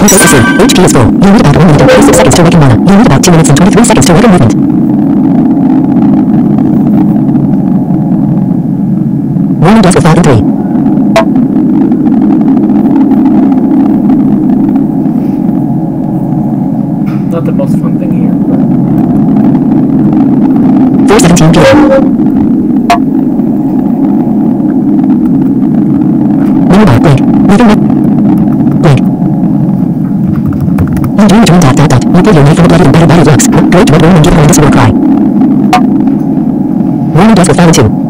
You go to. HP is full. You need about 1 minute and 26 seconds to awaken mana. You need about 2 minutes and 23 seconds to awaken movement. Warning death with Falcon 3. Not the most fun thing here, but 417 p.m. Menu bar, blank. Moving up. Blank. You do return dot dot dot. You pull your knife from the bloody and battered body looks. Great red worm and give her this war cry. Warning death with Falcon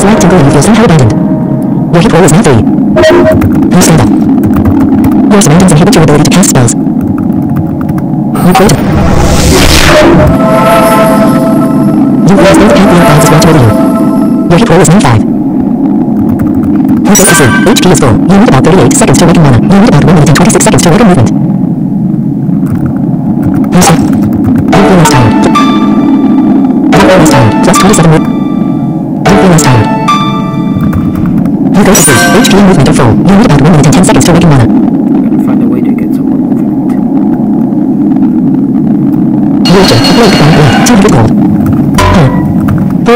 42. You feel a slight tingle and you feel somehow abandoned. Your hit roll is now 3. You stand up. Your surroundings inhibit your ability to cast spells. You quit. You realize both pantheon gods is watch over you. Your hit roll is now 5. You go to sleep. HP is full. You need about 38 seconds to awaken mana. You need about 1 minute and 26 seconds to awaken movement. You sleep. You less tired. You less tired. Plus 27 more. You go to sleep. Movement. You need about 1 minute and 10 seconds to mana. Gotta find a way to get some more movement. Bound blood. 200 gold. Huh.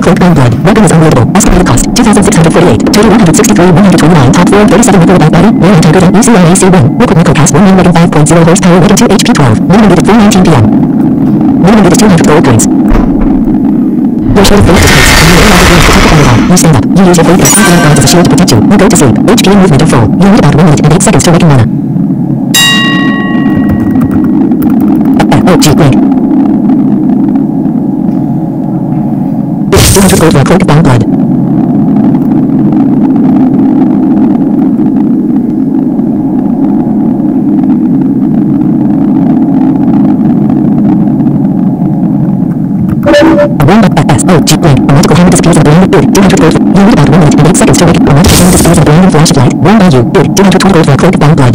Cloak blood. Weapon is unloadable. Estimated cost. 2,648. Total 163, 129. Top 4, 37 nickel about body. 1 anti-good UCLAC 1. Liquid nickel cast 1 wagon 5.0 horsepower wagon 2 HP 12. Minimum at 319 p.m. Minimum bid is 200 gold coins. Your shield of dissipates. You stand up. You use your faith as something gods as a shield to protect you. You go to sleep. HP and movement are full. You need about 1 minute and 8 seconds to awaken mana. Uh, oh, gee. It's 200 gold a cloak of bound blood. A one back S O G blank. A magical hammer disappears in a blinding food. 200 gold. You need about 1 minute and 8 seconds to awaken. A magical hammer disappears in a blinding flash of light. Worn by you. Bid. 220 gold for a cloak bound blood.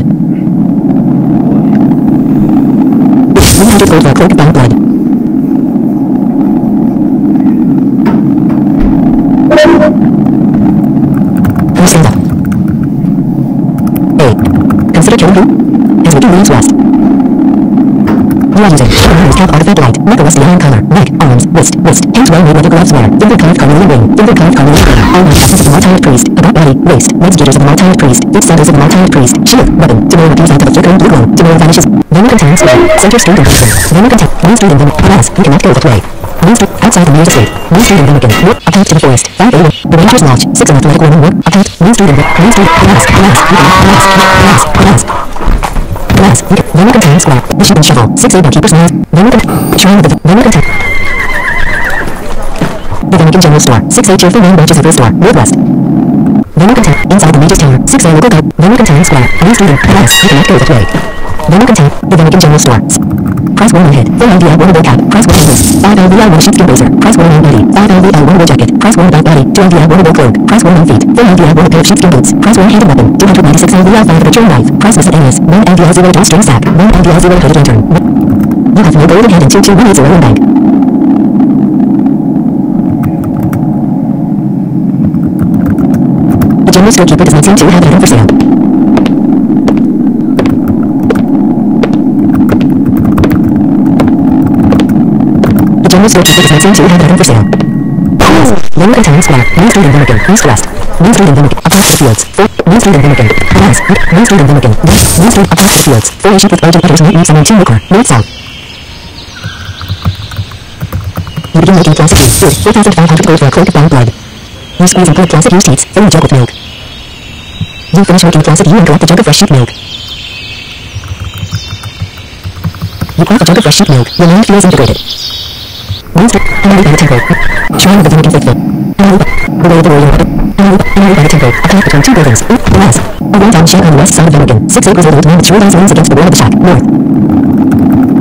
100 gold for a cloak bound blood. Who stand up? A. Consider killing who? His wiki leads west. You are using Shadow's cap artifact light. Nicholas the iron color. Neck, arms, wrist, wrist. Hands well made leather gloves wear. Finger carved carnelian ring. Finger carved carnelian ring. Nine essence of the Martyred priest. About body, waist. Legs jitters of the Martyred priest. Feet sandals of the Martyred priest. Shield, weapon. Demure appears out of a flickering blue glow. Demure vanishes. Venom contains square. Center street and person. Venom contain. Main street and Venom. Alas, you cannot go that way. Main street, outside the main estate. Main street Venom. Walk, attached to the forest. 5 a.m. The Ranger's Lodge. 6 an athletic woman work. Attached. Main street and Venom. Main street. Alas, alas, you cannot. Alas, alas, alas. Glass, Venom contains square. And shovel. 6 a keeper's knife. Venom contains. Shrine of the Venom contains. The Vatican General Store. 6 a cheerful man watches every store. Northwest. Venom contain. Inside the Mage's Tower. 6 a local guide. Venom contain square. Main street and glass. You cannot go that way. Venom contain. The Vatican General Store. Price 1 on head. 4 LVL 1 bow cap. Price 1 on wrist. 5 LVL 1 sheepskin blazer. Price 1 on body. 5 LVL 1 wool jacket. Price 1 back body. 2 LVL 1 wool cloak. Price 1 on feet. 4 LVL 1 pair of sheepskin boots. Price 1 handed weapon. 296 LVL 5 mature knife. Price miscellaneous. 1 LVL 0 tool string sack. 1 LVL 0 hooded lantern. You have no golden head and 22180 in bank. The general storekeeper does not seem to have item for sale. The general storekeeper does not to have an item for sale. Lower contains square. Main Street and Vemigan. East west. Main Street and Vemigan. Attached to fields. 4. Main Street and Vemigan. Alas. Main Street and Vemigan. West. Main Street attached to fields. 4 sheep with urgent butters meat meats and 2 liquor. North south. You begin making classic use. Good. 4,500 gold for a cloak of bound blood. You squeeze and put classic use teats. Fill a jug with milk. You finish making classic you and collect a jug of fresh sheep milk. You quaff a jug of fresh sheep milk. Your mind feels integrated. Two buildings. Glass. A one down shack on the west side of Vatican. Six acres old man with true eyes leans against the wall of the shack. North.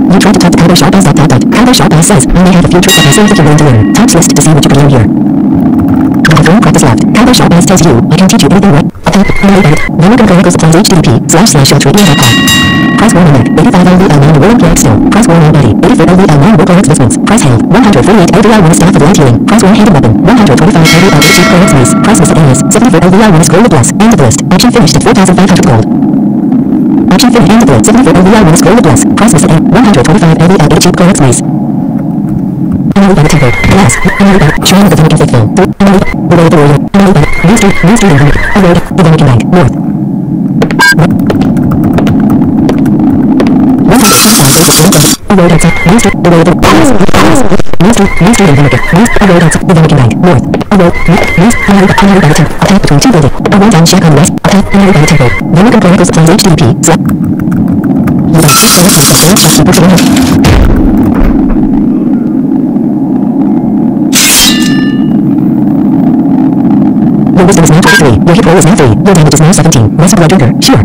You try to talk to Cowboy Sharp Eyes dot dot dot. Cowboy Sharp Eyes says, I may have a few tricks up my sleeve if you're willing to learn. Types list to see what you can learn here. You have one practice left. Cowboy Eyes tells you, I can teach you anything right. Attack, Emily Bennett. Venom Chronicles supplies HTTP slash slash shell Price 1 on neck, 85 LVL 9 William Clark Snow. Price 1 on body, 84 LVL 9 Work Onyx Vestments. Price held, 148 LVL 1 Staff of Light Healing. Price 1 Handed Weapon, 125 LVL 8 Cheap Onyx Mace. Price miscellaneous, 74 LVL 1 Scroll Bless. End of list. Action finished at 4,500 gold. Action finished. End of list. 74 LVL 1 Scroll Bless. Price miscellaneous, 125 LVL 8 Cheap Onyx Mace. By temple. Glass. By Shrine of the Vatican Faithful. Emily, the way of the warrior. Emily by Main Street, Main Street and Vatican. A road, the Vatican Bank. North. One hundred six times is one thing. A road outside. Main Street, the way of the Glass. Glass. Main Street, Main Street and Vatican. Main A road outside the Vatican Bank. North. A road. Main Main Emily by Emily by the temple. Attack between two buildings. A one down shack on the west. Attack Emily by the temple. Vatican Chronicles supplies HTTP. Slap. You got six minutes to save the super to Your wisdom is now 23. Your hit roll is now 3. Your damage is now 17. Rest blood drinker. Sure.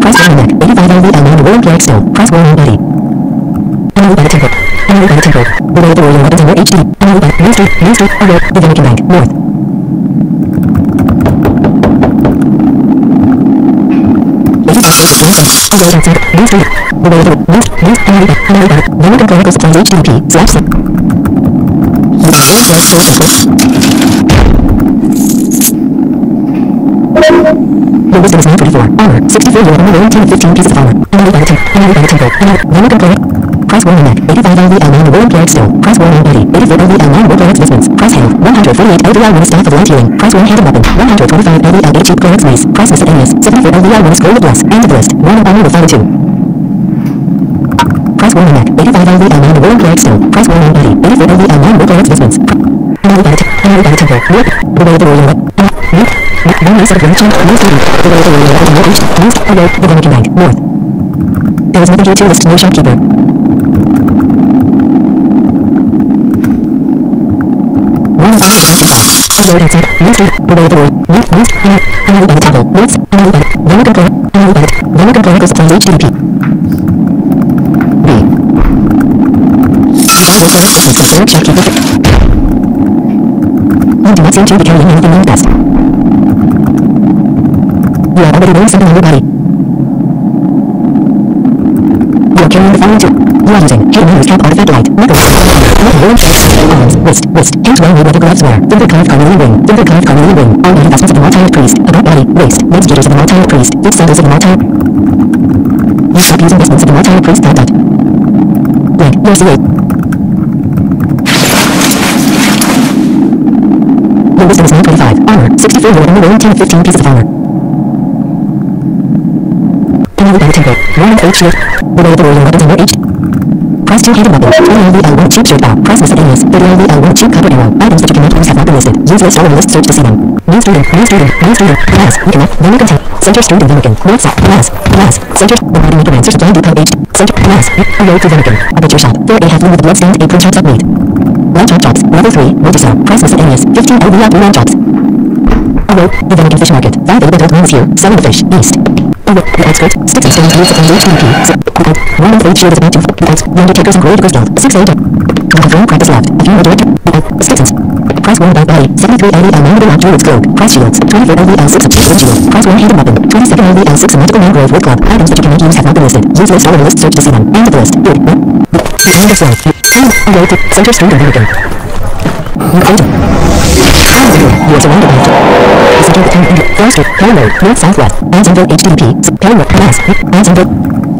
Price 1 on neck. 85 LVL 9 William Clark Snow. Price 1 on body. Emily by the temple. Emily by the temple. The way the warrior weapons and HD. Emily by Main Street. Main Street. A road. The Vatican Bank. North. Main Street. The way the Main Street. Main Emily by Emily by Vatican Chronicles supplies HTTP. Slash slip. Your wisdom is now 24. Armor. 64 your armor wearing 10 of 15 pieces of armor. Emily by the temple. Emily by the temple. Emily. Emily complete. Price warning neck. 85 LVL 9 William Garrett still. Price warning body. 84 LVL 9 Wood Garrett's Vismans. Price hail. 148 LVL 1 staff of light healing. Price warning handed weapon. 125 LVL 8 cheap Garrett's mace. Price miscellaneous. 74 LVL 1 scroll of bless. End of list. 1 of 1 with 2. Price warning neck. 85 LVL 9 William Garrett still. Price warning body. 84 LVL 9 Wood Garrett's Vismans. Emily by the temple. Emily by the temple. Nope. The way of the warrior. Nope. One race of study. The way of the warrior. No east. East. Away. The Dominican Bank. North. There is nothing here to list. No shopkeeper. Road outside. No street. Of the. No east. North. Emily the temple. North. Emily the. Emily control. Emily the. Emily control equals times HTTP. Service systems consider. You do not are already wearing on your body. You are carrying the following two. You are using Hey Manners Cap Artifact Light, Worm Face, Arms, Wrist, Wrist, Hands Well Weather Gloves Wear, Finger Carved Carnelian Ring, Finger Carved Carnelian Ring, of the Martyred Priest, About Body, Waist, Legs Gaiters of the Martyred Priest, Foot Sandals of the Martyred. You stop using of the Martyred Priest. Dot dot. Leg, your. Your wisdom is 925. Armor, 64 wood, and you're wearing 10 of 15 pieces of armor. Emily by the temple. One of eight shield. The way the warrior weapons and your H. Price 2 handed weapon. 20 LVL1 cheap shirt bow. Price miscellaneous. 30 LVL1 cheap copper arrow. Items that you cannot use have not been listed. Use list or list search to see them. New student. New student. New student. Glass. You cannot. Then can take. Center of Vemigan. North south. Glass. Glass. Center. The body maker answers supply depot H. Center. Glass. A road to Vemigan. A butcher shop. There a halfling with bloodstained apron chops up meat. Level 3. Multi-sell. Price miscellaneous. 15 LVL blue lamb chops. A rope. The Vemigan fish market. 5 able adult males here. Selling the fish. East. A rope. The outskirts. Sticks and stones used to find HTTP. One of eight shield is about to. The outs. The undertakers and gold crystal. 6 8. Level 3. Practice left. A few more director. Sticksons. Price 1 about body. 73 LVL 9 with druid's cloak. Price shields. 24 LVL 6 of shield shield. Price 1 handed weapon. 22nd LVL 6 of magical mangrove wood club. Items that you cannot use have not been listed. Use list or list search to see them. End of list. Good. The end of slow. A road to center street of Vemigan. You close it. You are surrounded by it. Center of town under Foster, Parallel, North Southwest, Anzanville HTTP, Parallel, Mass, Anzanville.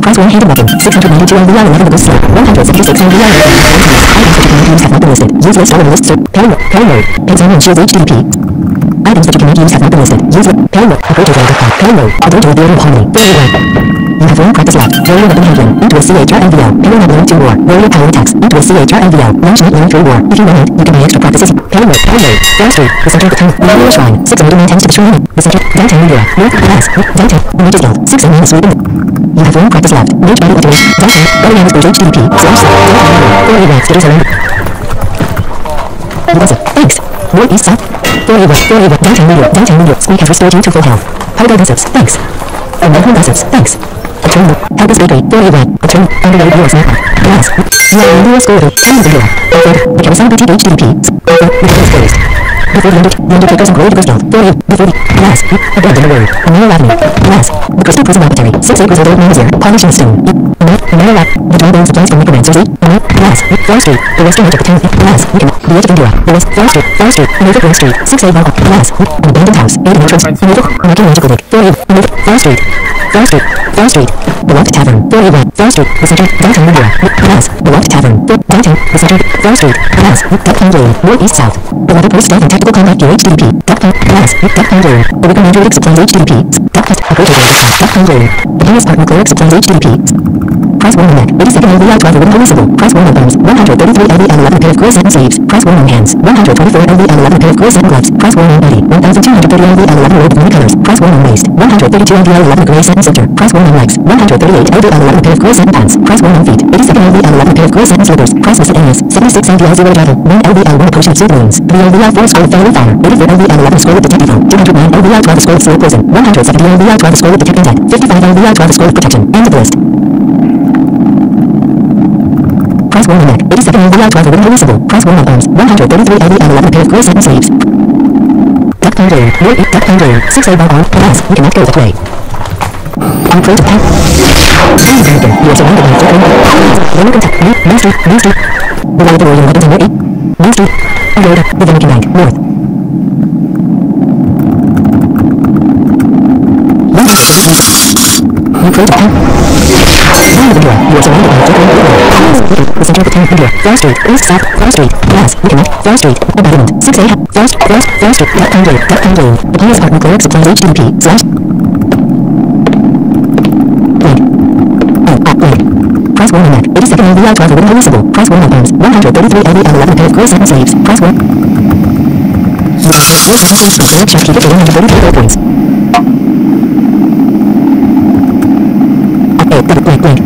Price 1 handed weapon, 692 LVL 11 of the slow, 166 on LVL 11 Items that you cannot use have not been listed. Use list or list search. Parallel, Parallel, Pixel and Shield HTTP. Items that you cannot use have not been listed. Use list. Parallel, Approach.com. Parallel, Approach with the order of harmony. Very well. You have one practice left. Warrior weapon handling. Into a CHR LVL. Parallel learn 2 war. Warrior power attacks. Into a CHR Launch net learn 3 war. If you want it, you can buy extra practices. Parallel. Parallel. Down. The center of the town. Warrior shrine. 6 older maintains to the shrine. The center. Downtown India. North. Glass. Downtown. Mages Guild. 6 and minus weapon. You have one practice left. Mage body automation. Downtown. Guardians Bridge HTTP. Slash. Warrior racks. Skitters around. That's it. Thanks. North east south. Warrior west. Warrior west. Downtown India. Downtown India. Squeak has restored you to full health. Hargo gossips. Thanks. And Melbourne gossips. Thanks. Attorney, help us bakery, very red, attorney, underrated US Napa, glass, yeah, India scored, Emily Bandura, Alfred, the Carousel Boutique HTTP, Alfred, door is closed. Before the, under, the Undertakers and Glory Crystal, very, before the, glass, abandon the word, Amara Avenue, glass, the Crystal Prison Laboratory, six acres of old ear, polishing stone, Amara Lab, the dry bone supplies from necromancers, Amara, glass, Far Street, the western edge of the town, glass, the edge of Indira, the west, Far Street, Far Street, Norfolk Grove Street, six A glass, an abandoned house, eight entrance, Norfolk, Marking Magical Lake, very, Norfolk, Far Street, Far Street, Far Street, the Locked Tavern, 41, Far Street, the center, downtown glass, the Locked Tavern, downtown, the center, Far Street, glass, Duckpond Lane, northeast south, the Weather Post Stealth and Tactical Combat Gear HTTP, Duckpond, glass, Duckpond Lane, the Wicker Man Druidic Supplies HTTP, Duckpond, Operator Lane, Duckpond Lane, the Harris Partner Cleric Supplies HTTP, Price 1 on neck, 82nd LVL 12 wooden releasable, Price 1 on arms, 133 LVL 11 pair of gray satin sleeves, Price 1 on hands, 124 LVL 11 pair of gray satin gloves, Price 1 on body, 1230 LVL 11 robe colors, Price 1 on waist, 132 LVL 11 gray satin center, Price 1 on legs, 138 LVL 11 pair of gray satin pants, Price 1 on feet, 82nd LVL 11 pair of gray satin slippers, Price miscellaneous, 76 LVL 0 travel, 1 LVL 1 potion soothing wounds, 3 LVL 4 scroll of family fire, 84 LVL 11 scroll of detective phone, 209 LVL 12 scroll of slow poison, 170 LVL 12 scroll of detecting death, 55 LVL 12 scroll of protection, end of list. Price 1 on neck, 87 LVL 12 wooden releasable, Price 1 on arms, 133 LVL 11 pair of gray satin sleeves. Duck Pound Lane, 8 Duck Lane, 6 A bar on, glass, you cannot go that way. On pro to pack. Please Duncan, you are surrounded by Duck One contact, Main, Main Street, Main Street. The Light Warrior weapons on War 8. Main Street. A road, the Dominican Bank, north. One You pro to pack. The center of the town, India. Far Street. East South. Far Street. Gas. Reconnect. Far Street. Abandonment. 6 a.m. Far Street. Far Street. Far Street. Duck Lane. Duck Lane. The Pious Partner Clerk Supplies HTTP. Slash. Blank. Oh, ah, blank. Press 1 on Mac. 82nd LVI 12 Wooden Municipal. Press 1 on Homes. 133 LVI 11 Pay of Core 7 Saves. Press 1. Four sentences from Clerk Shopkeeper for 133 gold points. Okay, blank, blank, blank.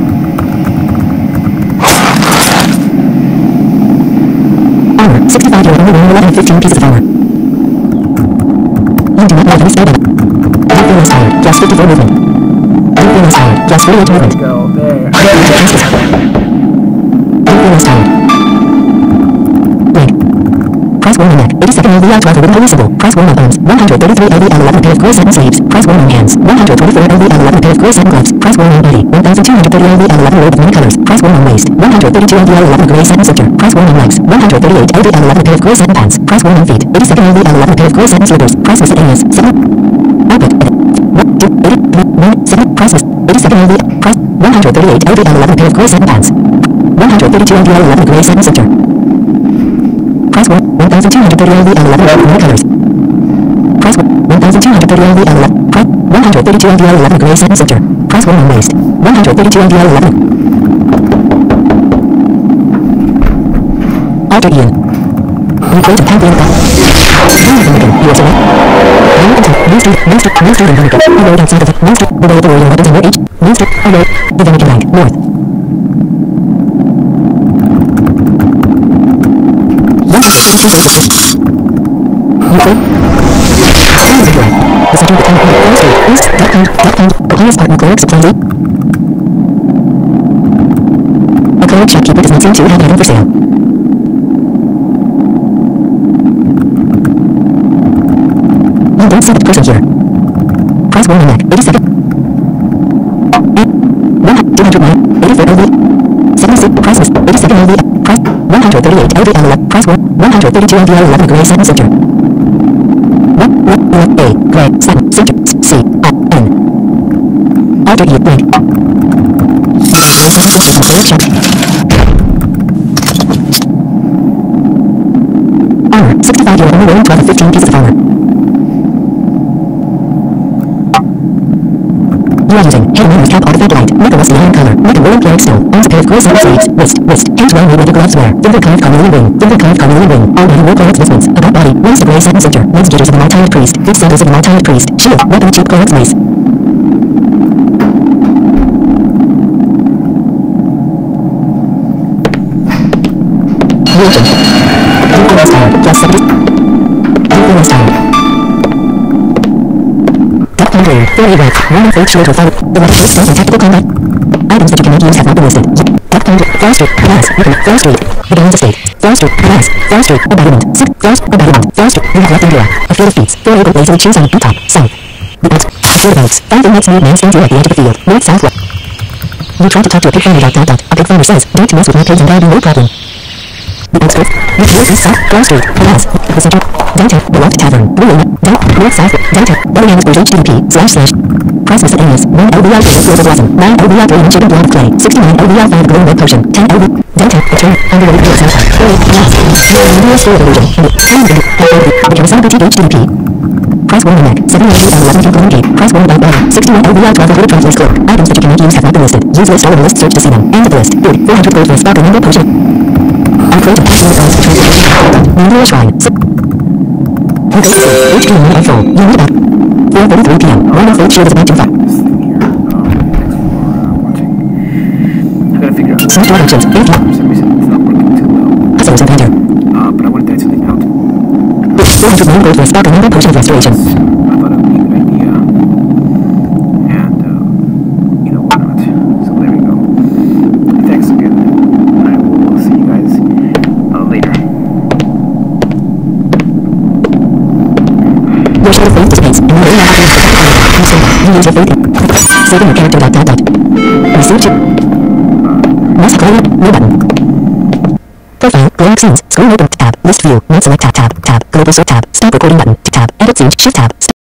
Armor, 65 euro, only 1, 11, 15 pieces of armor. You do not spell damage. You feel less tired, plus 54 movement. Feel less tired, plus 48 movement. Go there. Tired. Blank. Press 1 on neck, 82nd LVI 12 wooden releasable. Press 1 on arms, 133 LVI 11 pair of core 7 sleeves. 1 on hands, 124 LVI 11 pair of core 7 gloves. 1 on body, 1230 LVI 11 robe of many colors. 1 on waist, 132 LVI 11 gray 7 sector. Press 1 on legs, 138 LVI 11 pair of core 7 pants. 1 on feet, 82nd LVI 11 pair of core 7 slippers. Press miscellaneous, 7. Output, 1, 2, 8, 1, 7. Press list, 82nd LVI, press 138 LVI 11 pair of core 7 pants. 132 LVI 11 gray 7 sector. Press 1, 1230 LV and 11 red colors. Press 1, 1230 LV and 11, press 132 LV and 11 gray 7 sector. Press 1 on waist, 132 LV and 11. Alter Aeon. Recruit a champion A clerk shopkeeper does not seem to have item for sale. The person here. Press 1 on neck. 82nd. And 1, 209, 84 LV. 76, press list, 82nd LV. Press 138 LV L11. Press 1, 132 LV L11 gray 7 sector. 1, 1, 1, A, gray 7 sector. C, I, N. Alter E, blank. Gray 7 sector from clear check. Armor, 65 euro, only wearing 12 of 15 pieces of armor. You are Cap Artifact Light, Nicholas Iron Color, Nick Woolen Cleric Snow, Arms a pair of core silver sleeves, wrist, wrist, hands well made leather gloves wear, finger carved carnelian ring, finger carved carnelian ring, already war clerics vestments, about body, wings of gray satin center, legs jitters of the Martyred Priest, feet sandals of the Martyred Priest, shield, weapon cheap clerics lace. Feel less tired, plus 70. You feel Duck 30 rats, 1 of 8 shield or 5, the left is and tactical combat. Items that you cannot use have not been listed. Duck Hunter, Far Street, Glass, Weapon, Far Street, the Games Estate, Far Street, Glass, Far Street, Abandonment, 6, Far Street, Abandonment, Far Street, you have left India, a field of feats, 4 able ways to choose on, top, south. The boats, the boats, 5 inmates new man stands you at the edge of the field, north, south, west. You try to talk to a pig farmer dot dot dot, a pig farmer says, don't mess with my pigs and that'll be no problem. North, east, south, Far Street, Glass, the center, downtown, the Locked Tavern, Blue down, north, south, downtown, Bellingham is HTTP, slash slash. Price miscellaneous, 1 LBI 4 Global Blossom, 9 LBI 3 Chicken Blood Clay, 69 LBI 5 Glowing Red Potion, 10 LB, downtown, return, underrated Pure South, 4 Glass, 4 Media Store Illusion, and 10 Big, Become a Cyber Boutique HTTP. Press 1 on neck, 7 LBI 11 Keep Glowing Gate, press 1 about body, 61 LBI 12 Hooded Traveler's Cloak, items that you cannot use have not been listed, use list the list search to see them, end of list, good, 400 gold a sparkling rainbow potion. 4.33 p.m. To uh, watching. I gotta figure out. Smart door actions, 8 p.m. For some reason, it's not working too well. Hustlers and Panther. But I want to try something out. 400 gold potion. I thought it would be a good idea. And, uh, you know, why not? So there we go. Thanks again. I will see you guys uh, later. Your shield of faith dissipates, and you may not have to You use your faith in. Saving your character dot dot dot. Receive to. Mouse color, no button. Profile, glowing scenes, scroll open, tab, list view, not select tab, tab, tab, global sort tab, stop recording button, tab, edit scene, shift tab,